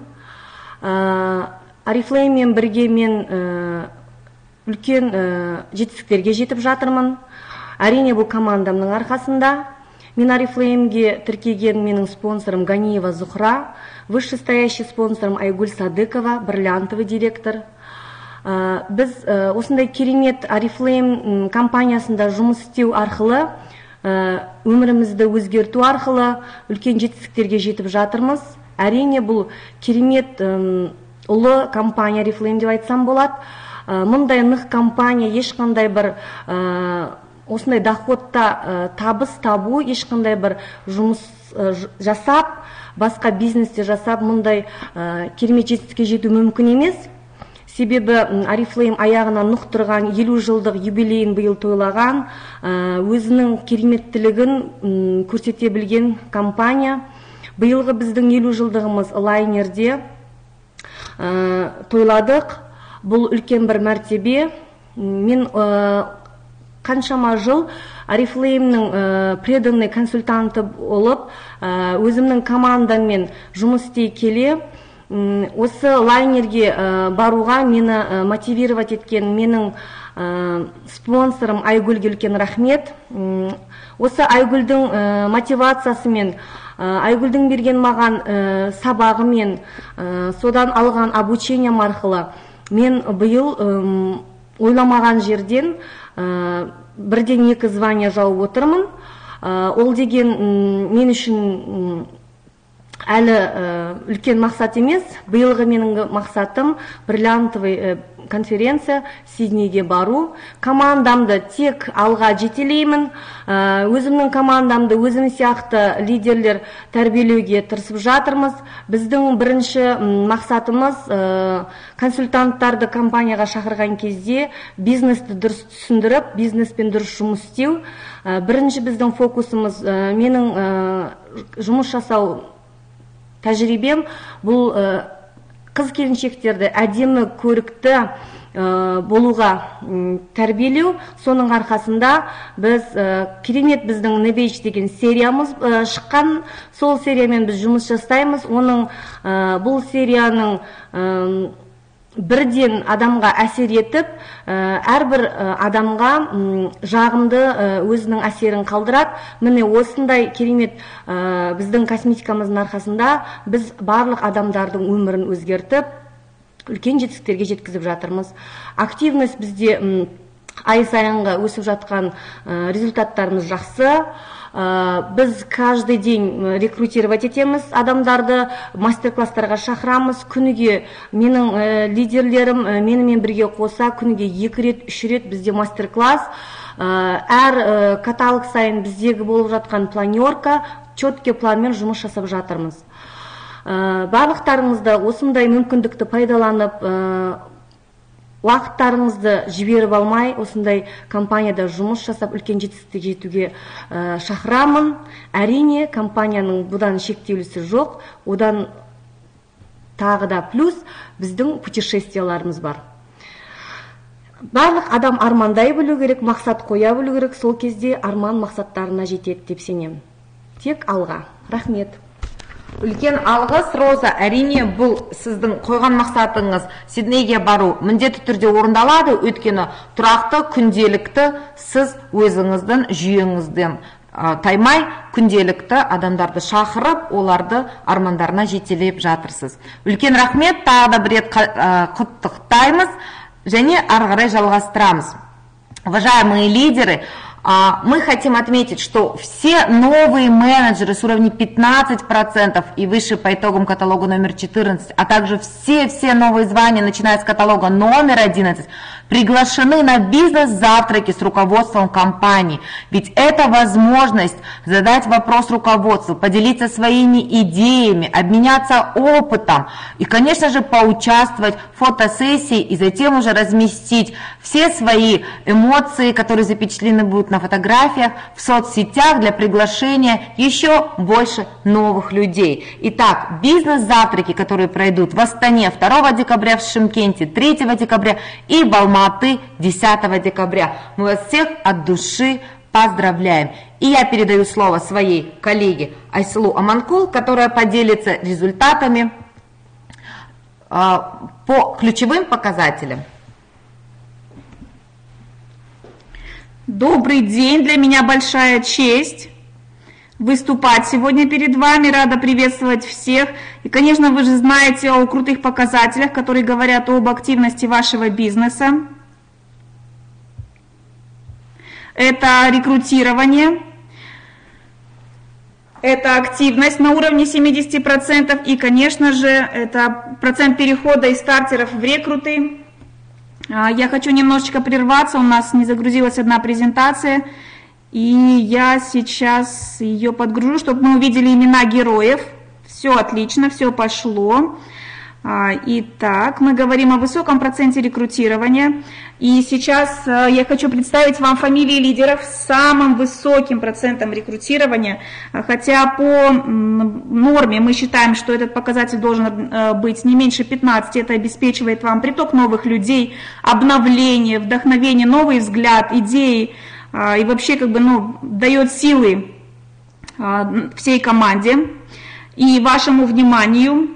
S5: Арифлейммен бірге мен үлкен жетістіктерге жетіп жатырмын. Әрине бұл командамның арқасында. Мен Арифлеймге тіркеген менің спонсорым Ганиева Зухра, вышестоящий спонсорым Айгуль Садыкова, бриллиантовый директор. Біз осындай керемет Арифлейм компаниясында жұмыс істеу арқылы өмірімізді өзгерту арқылы үлкен жетістіктерге жетіп жатырмыз. Әрине бұл керемет ұлы компания Арифлейм деп айтсам болады. Мұндай нық компания ешқандай бір осындай доходта ә, табыс табу ешқандай бір жұмыс ә, жасап басқа бизнесте жасап мұндай ә, керемет жетістікке жету мүмкін емес. Себебі арифлейм аяғына нұқ тұрған елу жылдық юбилейін биыл тойлаған өзінің кереметтілігін көрсете білген компания. Биылғы біздің елу жылдығымыз лайнерде тойладық. Бұл үлкен бір мәртебе. Мен қаншама жыл арифлеймнің ә, преданный консультанты болып ә, өзімнің командаммен жұмыс істей келе осы лайнерге ә, баруға мені ә, мотивировать еткен менің ә, спонсорым айгүлге үлкен рахмет. Осы айгүлдің ә, мотивациясымен айгүлдің берген маған сабағымен содан алған обучением арқылы мен биыл ойламаған жерден бірден екі звание жауып отырмын. Ә, ол деген мен үшін әлі үлкен мақсат емес. Биылғы менің мақсатым бриллиантовый конференция сиднейге бару. Командамды тек алға жетелеймін. Өзімнің командамды өзім сияқты лидерлер тәрбиелеуге тырысып жатырмыз. Біздің бірінші мақсатымыз консультанттарды компанияға шақырған кезде бизнесті дұрыс түсіндіріп бизнеспен дұрыс жұмыс істеу. Бірінші біздің фокусымыз менің жұмыс жасау тәжірибем бұл қыз келіншектерді әдемі көрікті болуға тәрбиелеу. Соның арқасында біз керемет біздің небейш деген сериямыз шыққан. Сол сериямен біз жұмыс жасаймыз. Оның бұл серияның бірден адамға әсер етіп ә, әрбір ә, адамға жағымды ә, өзінің әсерін қалдырады. Міне осындай керемет біздің косметикамыздың арқасында біз барлық адамдардың өмірін өзгертіп үлкен жетістіктерге жеткізіп жатырмыз. Активность бізде ай сайынғы өсіп жатқан результаттарымыз жақсы. Біз каждый день рекрутировать етеміз адамдарды мастер класстарға шақырамыз. Күніге менің ә, лидерлерім ә, менімен бірге қоса күніге екі рет үш рет бізде мастер класс әр ә, каталог сайын біздегі болып жатқан планерка четкий планмен жұмыс жасап жатырмыз. Барлықтарыңызды осындай мүмкіндікті пайдаланып уақыттарыңызды жіберіп алмай осындай компанияда жұмыс жасап үлкен жетістікке жетуге ә, шақырамын. Әрине компанияның бұдан шектеулісі жоқ. Одан тағы да плюс біздің путешествияларымыз бар. Барлық адам армандай білу керек мақсат қоя білу керек. Сол кезде арман мақсаттарына жетеді деп сенемін. Тек алға. Рахмет.
S1: Үлкен алғыс роза. Әрине бұл сіздің қойған мақсатыңыз сиднейге бару міндетті түрде орындалады. Өйткені тұрақты күнделікті сіз өзіңіздің жүйеңізден ә, таймай күнделікті адамдарды шақырып оларды армандарына жетелеп жатырсыз. Үлкен рахмет. Тағы да бір рет құттықтаймыз және ары қарай жалғастырамыз. Уважаемые лидеры мы хотим отметить, что все новые менеджеры с уровня 15% и выше по итогам каталога номер 14, а также все-все новые звания, начиная с каталога номер 11, приглашены на бизнес-завтраки с руководством компании. Ведь это возможность задать вопрос руководству, поделиться своими идеями, обменяться опытом и, конечно же, поучаствовать в фотосессии и затем уже разместить все свои эмоции, которые запечатлены будут на фотографиях в соцсетях для приглашения еще больше новых людей. Итак, бизнес-завтраки, которые пройдут в Астане 2 декабря, в Шимкенте 3 декабря и в Алматы 10 декабря. Мы вас всех от души поздравляем. И я передаю слово своей коллеге Айсулу Аманкул, которая поделится результатами э, по ключевым показателям.
S6: Добрый день, для меня большая честь выступать сегодня перед вами. Рада приветствовать всех. И, конечно, вы же знаете о крутых показателях, которые говорят об активности вашего бизнеса. Это рекрутирование, это активность на уровне 70% и, конечно же, это процент перехода из стартеров в рекруты. А, Я хочу немножечко прерваться, у нас не загрузилась одна презентация, и я сейчас ее подгружу, чтобы мы увидели имена героев. Все отлично, все пошло. А, Итак, мы говорим о высоком проценте рекрутирования. И сейчас э, я хочу представить вам фамилии лидеров с самым высоким процентом рекрутирования. А, Хотя по норме мы считаем, что этот показатель должен э, быть не меньше 15. Это обеспечивает вам приток новых людей, обновление, вдохновение, новый взгляд, идеи. А, И вообще как бы ну, дает силы а, всей команде. И вашему вниманию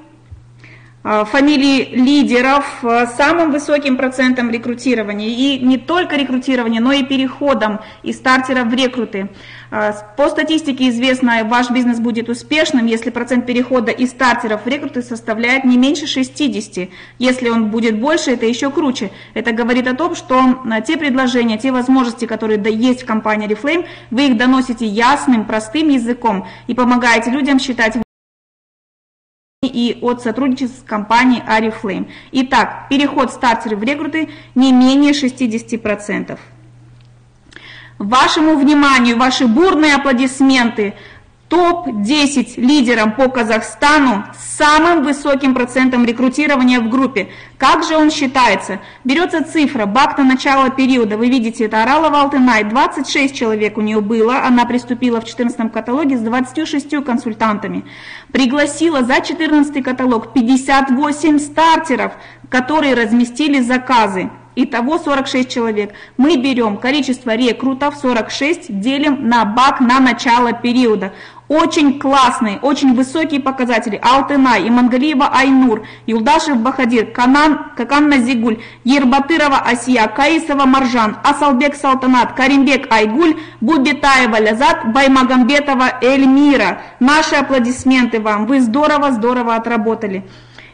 S6: фамилии лидеров с самым высоким процентом рекрутирования. И не только рекрутирования, но и переходом из стартеров в рекруты. С- По статистике известно, ваш бизнес будет успешным, если процент перехода из стартеров в рекруты составляет не меньше 60. Если он будет больше, это еще круче. Это говорит о том, что а, те предложения, те возможности, которые есть в компании Reflame, вы их доносите ясным, простым языком и помогаете людям считать и от сотрудничества с компанией Ariflame. Итак, переход стартеры в рекруты не менее 60%. Вашему вниманию ваши бурные аплодисменты. Топ-10 лидерам по Казахстану с самым высоким процентом рекрутирования в группе. Как же он считается? Берется цифра, бак на начало периода, вы видите, это Аралова Алтынай, 26 человек у нее было, она приступила в 14 каталоге с 26 консультантами. Пригласила за 14 каталог 58 стартеров, которые разместили заказы. Итого 46 человек. Мы берем количество рекрутов 46, делим на бак на начало периода. Очень классные, очень высокие показатели. Алтынай, Имангалиева Айнур, Юлдашев Бахадир, Канан, Какан Назигуль, Ербатырова Асия, Каисова Маржан, Асалбек Салтанат, Каримбек Айгуль, Бубетаева Лязат, Баймагамбетова Эльмира. Наши аплодисменты вам. Вы здорово-здорово отработали.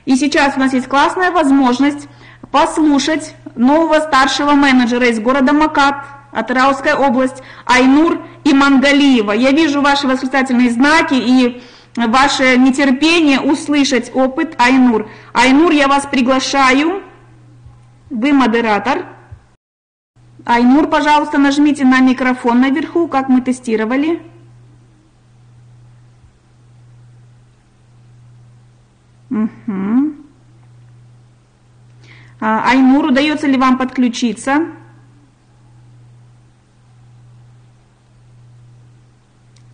S6: И сейчас у нас есть классная возможность послушать нового старшего менеджера из города Макат, Атырауская область, Айнур Имангалиева. Я вижу ваши восклицательные знаки и ваше нетерпение услышать опыт Айнур. Айнур, я вас приглашаю. Вы модератор. Айнур, пожалуйста, нажмите на микрофон наверху, как мы тестировали. Угу. Айнур, удается ли вам подключиться?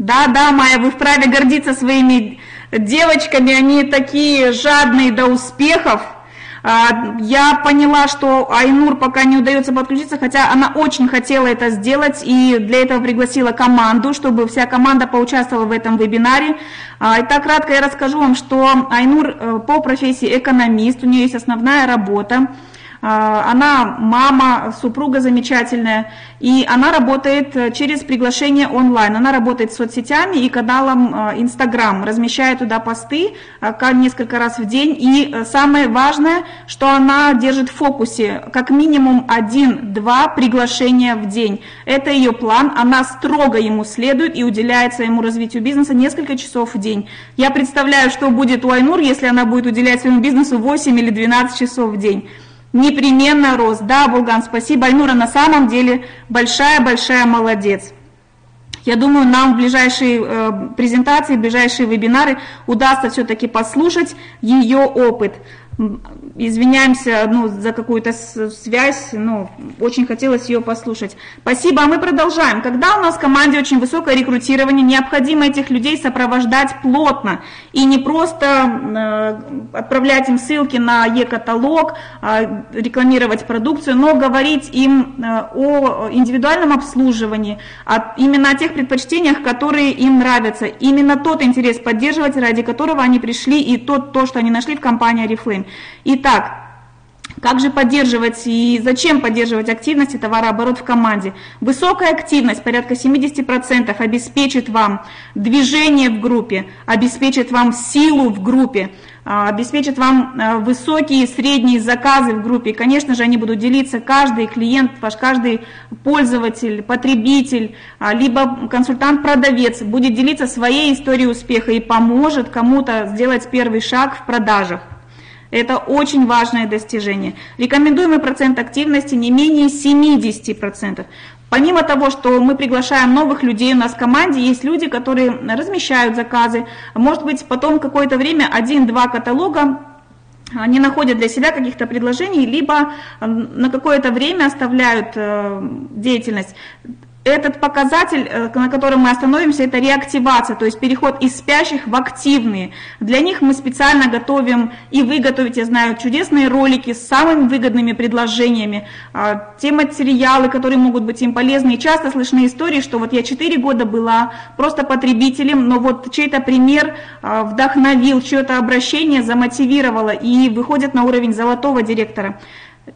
S6: Да, да, Майя, вы вправе гордиться своими девочками, они такие жадные до успехов. А, я поняла, что Айнур пока не удается подключиться, хотя она очень хотела это сделать и для этого пригласила команду, чтобы вся команда поучаствовала в этом вебинаре. А, итак, кратко я расскажу вам, что Айнур э, по профессии экономист, у нее есть основная работа. А, она мама, супруга замечательная, и она работает э, через приглашение онлайн. Она работает с соцсетями и каналом э, Инстаграм, размещая туда посты э, несколько раз в день. И самое важное, что она держит в фокусе как минимум один-два приглашения в день. Это ее план, она строго ему следует и уделяет своему развитию бизнеса несколько часов в день. Я представляю, что будет у Айнур, если она будет уделять своему бизнесу 8 или 12 часов в день непременно рост. Да, Булган, спасибо. Альнура на самом деле большая-большая молодец. Я думаю, нам в ближайшие э, презентации, в ближайшие вебинары удастся все-таки послушать ее опыт. Извиняемся ну, за какую-то связь, но очень хотелось ее послушать. Спасибо, а мы продолжаем. Когда у нас в команде очень высокое рекрутирование, необходимо этих людей сопровождать плотно и не просто э, отправлять им ссылки на e-каталог, э, рекламировать продукцию, но говорить им э, о индивидуальном обслуживании, о, именно о тех предпочтениях, которые им нравятся, именно тот интерес поддерживать, ради которого они пришли, и тот, то, что они нашли в компании Oriflame. Итак, как же поддерживать и зачем поддерживать активность и товарооборот в команде? Высокая активность, порядка 70%, обеспечит вам движение в группе, обеспечит вам силу в группе, а, обеспечит вам а, высокие и средние заказы в группе. И, конечно же, они будут делиться, каждый клиент, ваш каждый пользователь, потребитель, а, либо консультант-продавец будет делиться своей историей успеха и поможет кому-то сделать первый шаг в продажах. Это очень важное достижение. Рекомендуемый процент активности не менее 70%. Помимо того, что мы приглашаем новых людей у нас в команде, есть люди, которые размещают заказы. Может быть, потом какое-то время один-два каталога они находят для себя каких-то предложений, либо на какое-то время оставляют э, деятельность. Этот показатель, э, на котором мы остановимся, это реактивация, то есть переход из спящих в активные. Для них мы специально готовим, и вы готовите, я знаю, чудесные ролики с самыми выгодными предложениями, а, те материалы, которые могут быть им полезны. И часто слышны истории, что вот я 4 года была просто потребителем, но вот чей-то пример а, вдохновил, чье-то обращение замотивировало и выходят на уровень золотого директора.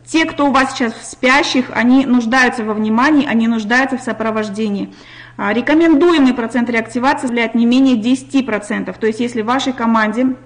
S6: Те, кто у вас сейчас в спящих, они нуждаются во внимании, они нуждаются в сопровождении. А, рекомендуемый процент реактивации составляет не менее 10%. То есть если в вашей команде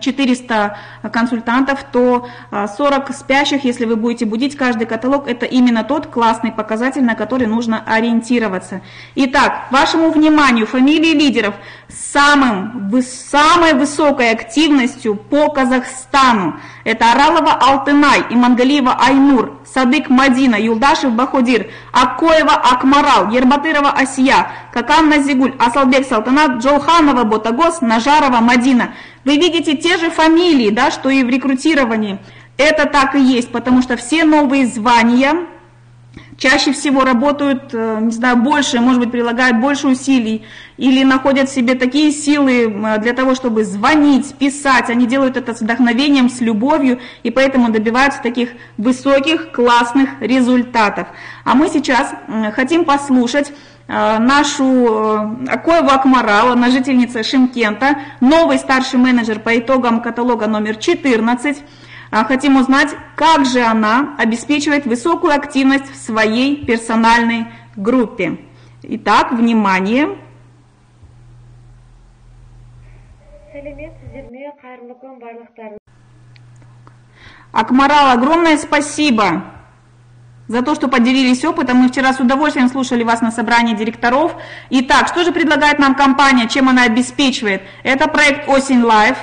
S6: 400 консультантов, то 40 спящих, если вы будете будить каждый каталог, это именно тот классный показатель, на который нужно ориентироваться. Итак, вашему вниманию фамилии лидеров с самым, самой высокой активностью по Казахстану. Это Аралова Алтынай, Имангалиева Айнур, Садык Мадина, Юлдашев Бахудир, Акоева Акмарал, Ербатырова Асия, Какан Назигуль, Асалбек Салтанат, Джолханова Ботагос, Нажарова Мадина. Вы видите те же фамилии, да, что и в рекрутировании. Это так и есть, потому что все новые звания чаще всего работают, э, не знаю, больше, может быть, прилагают больше усилий или находят в себе такие силы для того, чтобы звонить, писать. Они делают это с вдохновением, с любовью, и поэтому добиваются таких высоких, классных результатов. А мы сейчас хотим послушать нашу э, Акоеву Акмарал, она жительница Шимкента, новый старший менеджер по итогам каталога номер 14. А, хотим узнать, как же она обеспечивает высокую активность в своей персональной группе. Итак, внимание. Акмарал, огромное спасибо за то, что поделились опытом. Мы вчера с удовольствием слушали вас на собрании директоров. Итак, что же предлагает нам компания, чем она обеспечивает? Это проект «Осень Life».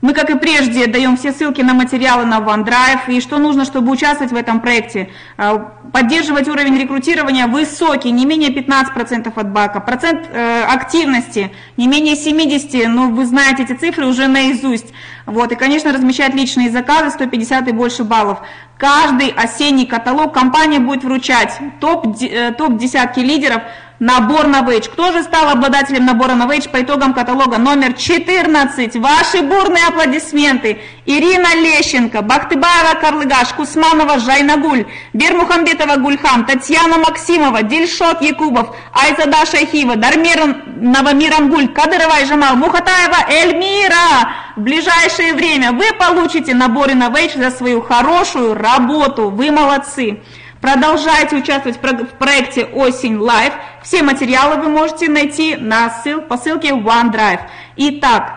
S6: Мы, как и прежде, даем все ссылки на материалы на OneDrive. И что нужно, чтобы участвовать в этом проекте? А, поддерживать уровень рекрутирования высокий, не менее 15% от бака. Процент э, активности не менее 70%, но вы знаете эти цифры уже наизусть. Вот, и, конечно, размещать личные заказы 150 и больше баллов. Каждый осенний каталог компания будет вручать топ, э, топ десятки лидеров – Набор на вейдж. Кто же стал обладателем набора на вейдж по итогам каталога номер 14? Ваши бурные аплодисменты. Ирина Лещенко, Бахтыбаева Карлыгаш, Кусманова Жайнагуль, Бермухамбетова Гульхам, Татьяна Максимова, Дильшот Якубов, Айзада Шайхива, Дармир Новомирангуль, Кадырова Жамал, Мухатаева Эльмира. В ближайшее время вы получите наборы на вейдж за свою хорошую работу. Вы молодцы. Продолжайте участвовать в проекте «Осень Лайв». Все материалы вы можете найти на ссыл, по ссылке OneDrive. Итак,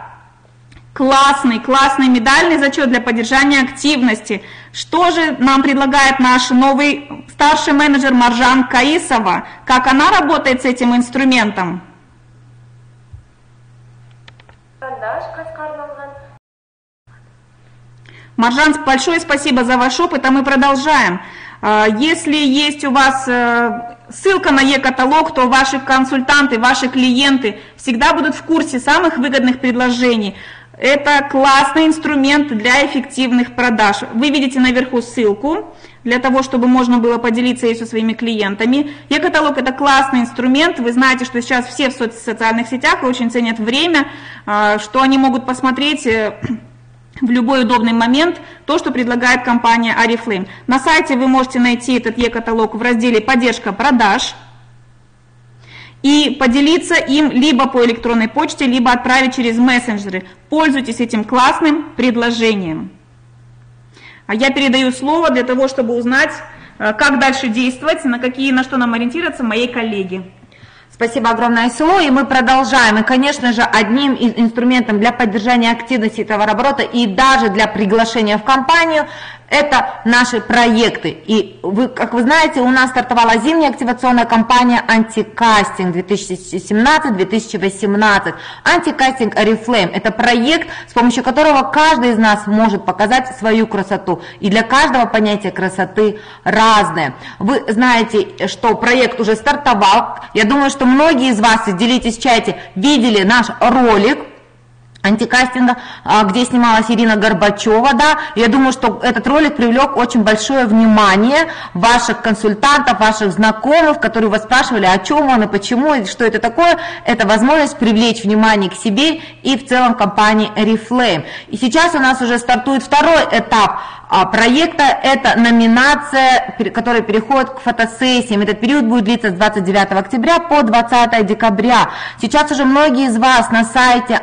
S6: классный, классный медальный зачет для поддержания активности. Что же нам предлагает наш новый старший менеджер Маржан Каисова? Как она работает с этим инструментом? Маржан, большое спасибо за ваш опыт, а мы продолжаем. А, если есть у вас э, ссылка на e-каталог, то ваши консультанты, ваши клиенты всегда будут в курсе самых выгодных предложений. Это классный инструмент для эффективных продаж. Вы видите наверху ссылку для того, чтобы можно было поделиться ей со своими клиентами. E-каталог это классный инструмент. Вы знаете, что сейчас все в социальных сетях очень ценят время, а, что они могут посмотреть э, в любой удобный момент то, что предлагает компания Ariflame. На сайте вы можете найти этот e-каталог в разделе «Поддержка продаж» и поделиться им либо по электронной почте, либо отправить через мессенджеры. Пользуйтесь этим классным предложением. А я передаю слово для того, чтобы узнать, э, как дальше действовать, на какие, на что нам ориентироваться моей коллеге.
S1: Спасибо огромное, СЛО. И мы продолжаем. И, конечно же, одним из инструментов для поддержания активности товарооборота и даже для приглашения в компанию это наши проекты. И вы, как вы знаете, у нас стартовала зимняя активационная кампания «Антикастинг» 2017-2018. «Антикастинг Oriflame» – это проект, с помощью которого каждый из нас может показать свою красоту. И для каждого понятие красоты разное. Вы знаете, что проект уже стартовал. Я думаю, что многие из вас, делитесь в чате, видели наш ролик антикастинга, а, где снималась Ирина Горбачева, да, я думаю, что этот ролик привлек очень большое внимание ваших консультантов, ваших знакомых, которые вас спрашивали, о чем он и почему, и что это такое, это возможность привлечь внимание к себе и в целом компании Reflame. И сейчас у нас уже стартует второй этап проекта, это номинация, которая переходит к фотосессиям, этот период будет длиться с 29 октября по 20 декабря. Сейчас уже многие из вас на сайте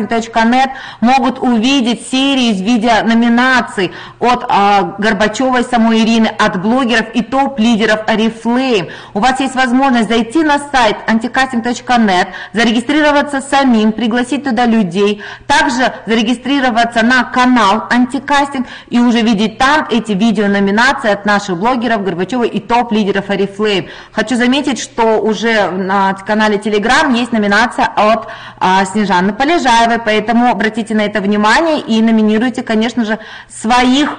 S1: marketing.net могут увидеть серию из видео-номинаций от а, Горбачевой самой Ирины, от блогеров и топ-лидеров Oriflame. У вас есть возможность зайти на сайт anticasting.net, зарегистрироваться самим, пригласить туда людей, также зарегистрироваться на канал Антикастинг и уже видеть там эти видео-номинации от наших блогеров Горбачевой и топ-лидеров Oriflame. Хочу заметить, что уже на канале Telegram есть номинация от а, Снежаны Полежаевой, поэтому обратите на это внимание и номинируйте, конечно же, своих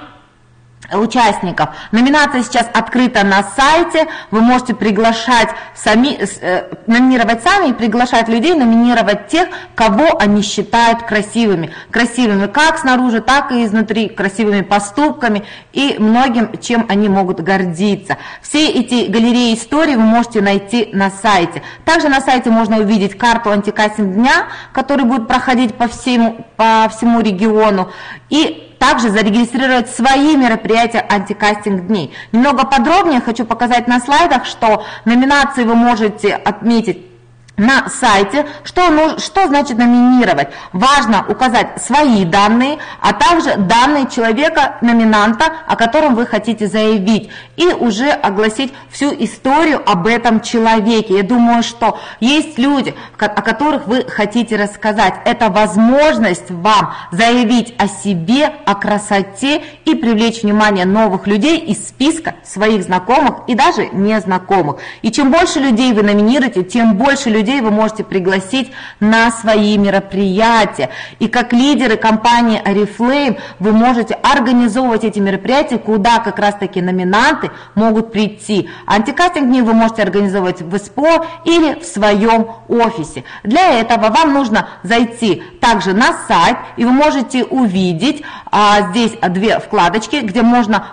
S1: участников. Номинация сейчас открыта на сайте, вы можете приглашать сами, э, номинировать сами и приглашать людей, номинировать тех, кого они считают красивыми. Красивыми как снаружи, так и изнутри, красивыми поступками и многим, чем они могут гордиться. Все эти галереи истории вы можете найти на сайте. Также на сайте можно увидеть карту антикастинг дня, который будет проходить по всему, по всему региону. И также зарегистрировать свои мероприятия антикастинг дней. Немного подробнее хочу показать на слайдах, что номинации вы можете отметить на сайте, что, ну, что значит номинировать. Важно указать свои данные, а также данные человека, номинанта, о котором вы хотите заявить, и уже огласить всю историю об этом человеке. Я думаю, что есть люди, о которых вы хотите рассказать. Это возможность вам заявить о себе, о красоте и привлечь внимание новых людей из списка своих знакомых и даже незнакомых. И чем больше людей вы номинируете, тем больше людей людей вы можете пригласить на свои мероприятия. И как лидеры компании Oriflame вы можете организовывать эти мероприятия, куда как раз-таки номинанты могут прийти. Антикастинг дни вы можете организовывать в СПО или в своем офисе. Для этого вам нужно зайти также на сайт, и вы можете увидеть а, здесь две вкладочки, где можно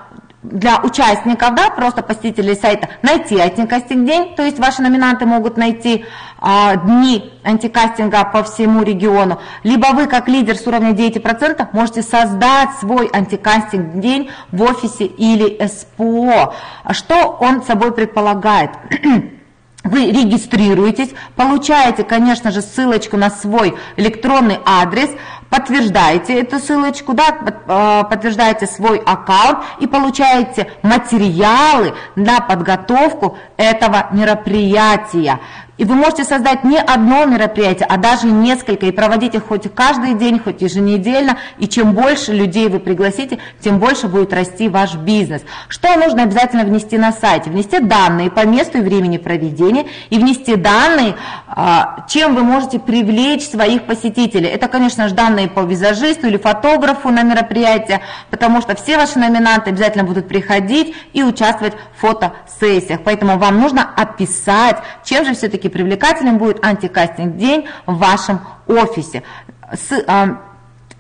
S1: для участников, да, просто посетителей сайта, найти антикастинг день, то есть ваши номинанты могут найти а, дни антикастинга по всему региону, либо вы как лидер с уровня 9% можете создать свой антикастинг день в офисе или СПО. Что он собой предполагает? <clears throat> Вы регистрируетесь, получаете, конечно же, ссылочку на свой электронный адрес, подтверждаете эту ссылочку, да, э, подтверждаете свой аккаунт и получаете материалы на подготовку этого мероприятия. И вы можете создать не одно мероприятие, а даже несколько, и проводить их хоть каждый день, хоть еженедельно. И чем больше людей вы пригласите, тем больше будет расти ваш бизнес. Что нужно обязательно внести на сайте? Внести данные по месту и времени проведения, и внести данные, а, чем вы можете привлечь своих посетителей. Это, конечно же, данные по визажисту или фотографу на мероприятие, потому что все ваши номинанты обязательно будут приходить и участвовать в фотосессиях. Поэтому вам нужно описать, чем же все-таки привлекательным будет антикастинг день в вашем офисе. С, э,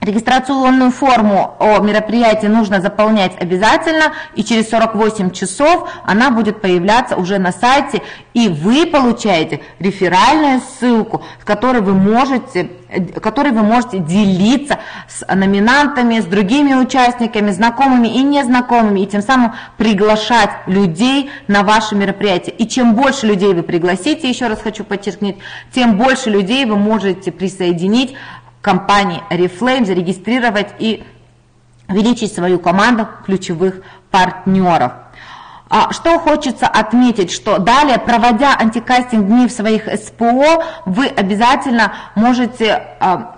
S1: Регистрационную форму о мероприятии нужно заполнять обязательно, и через 48 часов она будет появляться уже на сайте, и вы получаете реферальную ссылку, с которой вы можете которой вы можете делиться с номинантами, с другими участниками, знакомыми и незнакомыми, и тем самым приглашать людей на ваше мероприятие. И чем больше людей вы пригласите, еще раз хочу подчеркнуть, тем больше людей вы можете присоединить компании Oriflame, зарегистрировать и увеличить свою команду ключевых партнеров. А что хочется отметить, что далее, проводя антикастинг дни в своих СПО, вы обязательно можете а,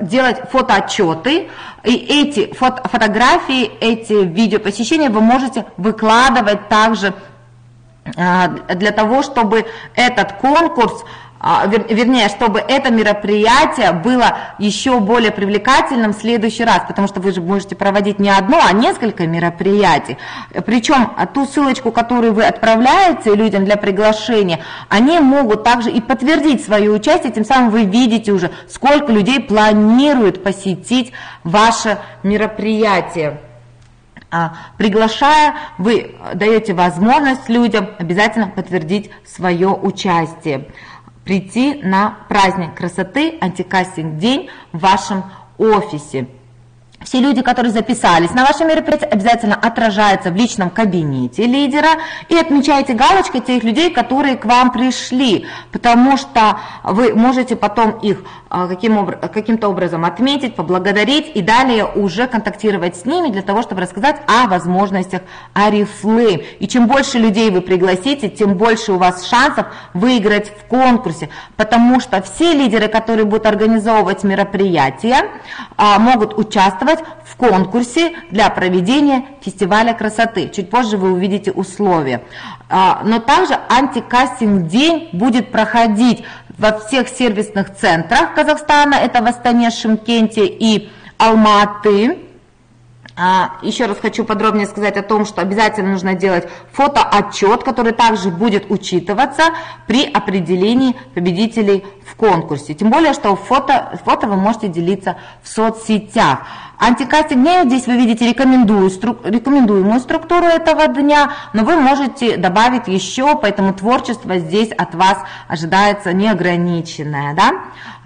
S1: делать фотоотчеты, и эти фото фотографии, эти видеопосещения вы можете выкладывать также а, для того, чтобы этот конкурс а, вернее, чтобы это мероприятие было еще более привлекательным в следующий раз, потому что вы же можете проводить не одно, а несколько мероприятий. Причем ту ссылочку, которую вы отправляете людям для приглашения, они могут также и подтвердить свое участие, тем самым вы видите уже, сколько людей планирует посетить ваше мероприятие а, приглашая, вы даете возможность людям обязательно подтвердить свое участие прийти на праздник красоты, антикастинг день в вашем офисе. Все люди, которые записались на ваше мероприятие, обязательно отражаются в личном кабинете лидера и отмечаете галочкой тех людей, которые к вам пришли, потому что вы можете потом их а, каким, каким-то образом отметить, поблагодарить и далее уже контактировать с ними для того, чтобы рассказать о возможностях Арифлейм. И чем больше людей вы пригласите, тем больше у вас шансов выиграть в конкурсе, потому что все лидеры, которые будут организовывать мероприятия, а, могут участвовать участвовать в конкурсе для проведения фестиваля красоты. Чуть позже вы увидите условия. А, но также антикастинг день будет проходить во всех сервисных центрах Казахстана, это в Астане, Шимкенте и Алматы. А, еще раз хочу подробнее сказать о том, что обязательно нужно делать фотоотчет, который также будет учитываться при определении победителей в конкурсе. Тем более, что фото, фото вы можете делиться в соцсетях. Антикастинг дня, здесь вы видите рекомендую, стру, рекомендуемую структуру этого дня, но вы можете добавить еще, поэтому творчество здесь от вас ожидается неограниченное, да?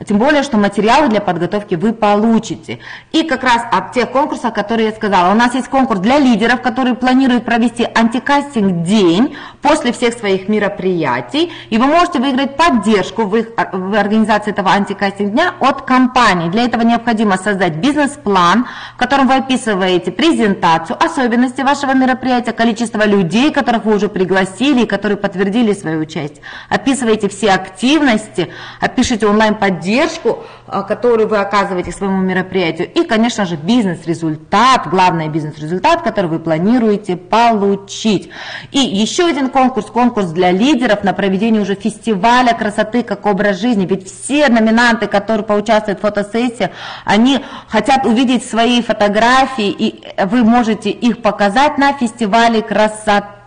S1: Тем более, что материалы для подготовки вы получите. И как раз от тех конкурсов, которые я сказала, у нас есть конкурс для лидеров, которые планируют провести антикастинг день после всех своих мероприятий, и вы можете выиграть поддержку в, их, в организации этого антикастинг дня от компании. Для этого необходимо создать бизнес-план, в котором вы описываете презентацию, особенности вашего мероприятия, количество людей, которых вы уже пригласили и которые подтвердили свое участие. Описываете все активности, опишите онлайн-поддержку, а, которую вы оказываете своему мероприятию, и, конечно же, бизнес-результат, главный бизнес-результат, который вы планируете получить. И еще один конкурс, конкурс для лидеров на проведение уже фестиваля красоты как образ жизни, ведь все номинанты, которые поучаствуют в фотосессии, они хотят увидеть свои фотографии, и вы можете их показать на фестивале красоты,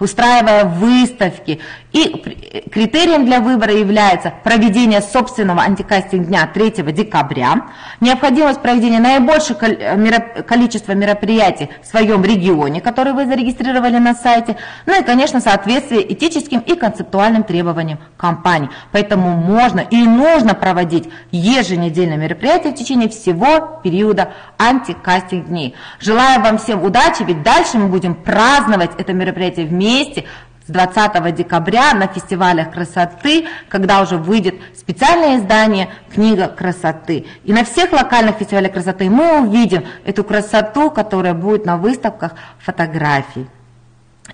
S1: устраивая выставки. И критерием для выбора является проведение собственного антикастинг дня 3 декабря, необходимость проведения наибольшего количества мероприятий в своем регионе, которые вы зарегистрировали на сайте, ну и, конечно, соответствие этическим и концептуальным требованиям компании. Поэтому можно и нужно проводить еженедельные мероприятия в течение всего периода антикастинг дней. Желаю вам всем удачи, ведь дальше мы будем праздновать это мероприятие вместе, с 20 декабря на фестивалях красоты, когда уже выйдет специальное издание «Книга красоты». И на всех локальных фестивалях красоты мы увидим эту красоту, которая будет на выставках фотографий.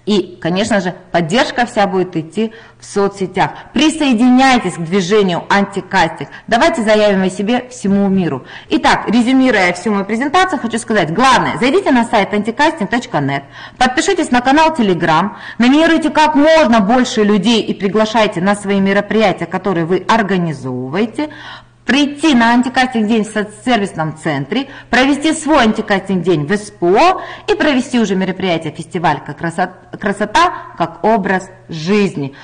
S1: И, конечно же, поддержка вся будет идти в соцсетях. Присоединяйтесь к движению антикастинг. Давайте заявим о себе всему миру. Итак, резюмируя всю мою презентацию, хочу сказать, главное, зайдите на сайт anticasting.net, подпишитесь на канал Telegram, номинируйте как можно больше людей и приглашайте на свои мероприятия, которые вы организовываете, прийти на антикастинг день в сервисном центре, провести свой антикастинг день в СПО и провести уже мероприятие фестиваль как красота, красота как образ жизни.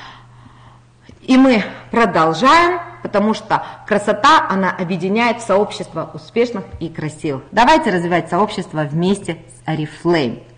S1: И мы продолжаем, потому что красота, она объединяет сообщество успешных и красивых. Давайте развивать сообщество вместе с Арифлейм.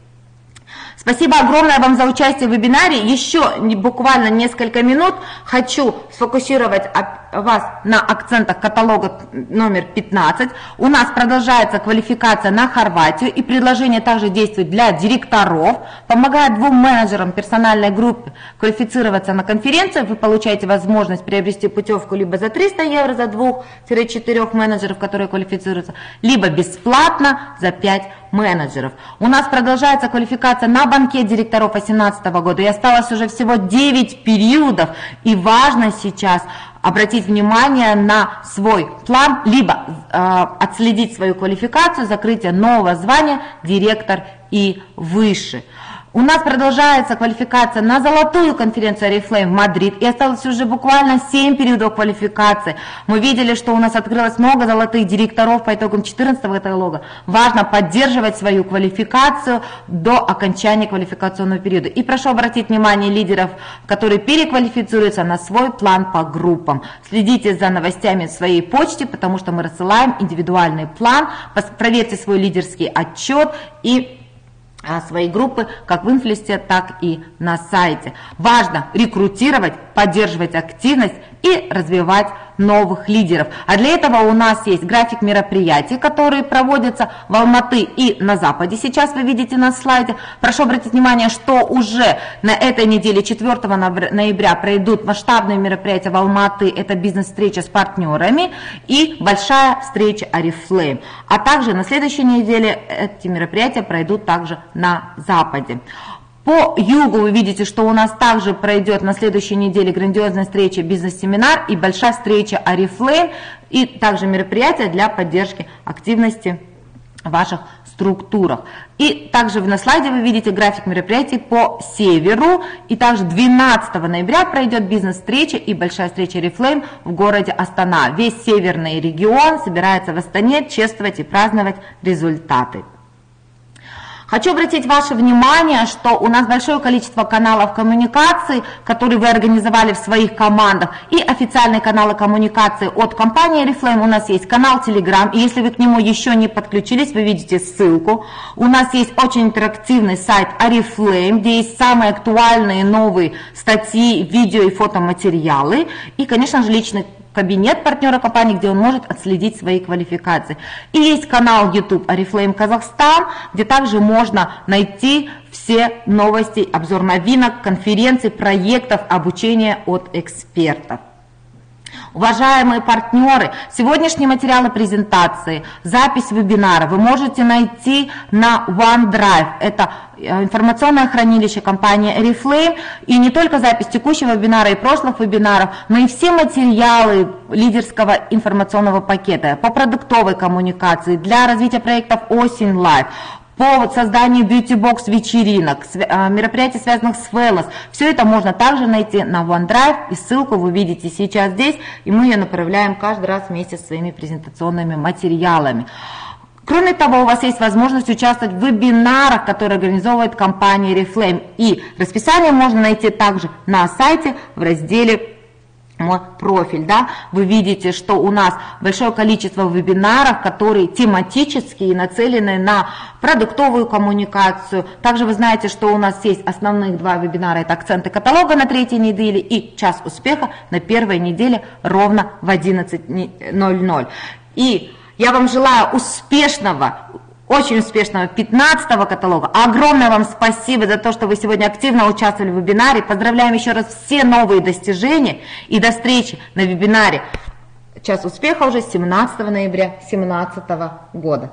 S1: Спасибо огромное вам за участие в вебинаре. Еще буквально несколько минут хочу сфокусировать вас на акцентах каталога номер 15. У нас продолжается квалификация на Хорватию и предложение также действует для директоров. Помогая двум менеджерам персональной группы квалифицироваться на конференцию, вы получаете возможность приобрести путевку либо за 300 евро за двух-четырех менеджеров, которые квалифицируются, либо бесплатно за 5 менеджеров. У нас продолжается квалификация на банкет директоров 2018 года и осталось уже всего 9 периодов. И важно сейчас обратить внимание на свой план, либо э, отследить свою квалификацию, закрытие нового звания директор и выше. У нас продолжается квалификация на золотую конференцию Oriflame в Мадрид, и осталось уже буквально 7 периодов квалификации. Мы видели, что у нас открылось много золотых директоров по итогам 14 каталога. Важно поддерживать свою квалификацию до окончания квалификационного периода. И прошу обратить внимание лидеров, которые переквалифицируются на свой план по группам. Следите за новостями в своей почте, потому что мы рассылаем индивидуальный план. Проверьте свой лидерский отчет и а, своей группы как в инфлисте, так и на сайте. Важно рекрутировать, поддерживать активность и развивать новых лидеров. А для этого у нас есть график мероприятий, которые проводятся в Алматы и на Западе. Сейчас вы видите на слайде. Прошу обратить внимание, что уже на этой неделе, 4 ноября, пройдут масштабные мероприятия в Алматы. Это бизнес-встреча с партнерами и большая встреча Арифлейм. А также на следующей неделе эти мероприятия пройдут также на Западе. По югу вы видите, что у нас также пройдет на следующей неделе грандиозная встреча бизнес-семинар и большая встреча Арифлейм и также мероприятия для поддержки активности ваших структурах. И также на слайде вы видите график мероприятий по северу. И также 12 ноября пройдет бизнес-встреча и большая встреча Reflame в городе Астана. Весь северный регион собирается в Астане чествовать и праздновать результаты. Хочу обратить ваше внимание, что у нас большое количество каналов коммуникации, которые вы организовали в своих командах, и официальные каналы коммуникации от компании Reflame. У нас есть канал Telegram, и если вы к нему еще не подключились, вы видите ссылку. У нас есть очень интерактивный сайт Oriflame, где есть самые актуальные новые статьи, видео и фотоматериалы, и, конечно же, личный кабинет партнера компании, где он может отследить свои квалификации. И есть канал YouTube Oriflame Казахстан, где также можно найти все новости, обзор новинок, конференций, проектов, обучения от экспертов. Уважаемые партнеры, сегодняшние материалы презентации, запись вебинара вы можете найти на OneDrive. Это э, информационное хранилище компании Reflame. И не только запись текущего вебинара и прошлых вебинаров, но и все материалы лидерского информационного пакета по продуктовой коммуникации для развития проектов Осень Live, по созданию бьюти-бокс вечеринок, а, мероприятий, связанных с Wellness. Все это можно также найти на OneDrive, и ссылку вы видите сейчас здесь, и мы ее направляем каждый раз вместе с своими презентационными материалами. Кроме того, у вас есть возможность участвовать в вебинарах, которые организовывает компания Reflame. И расписание можно найти также на сайте в разделе профиль, да, вы видите, что у нас большое количество вебинаров, которые тематические, нацелены на продуктовую коммуникацию. Также вы знаете, что у нас есть основных два вебинара, это акценты каталога на третьей неделе и час успеха на первой неделе ровно в 11.00. И я вам желаю успешного, очень успешного 15 каталога. Огромное вам спасибо за то, что вы сегодня активно участвовали в вебинаре. Поздравляем еще раз все новые достижения и до встречи на вебинаре. Час успеха уже 17 ноября 2017 года.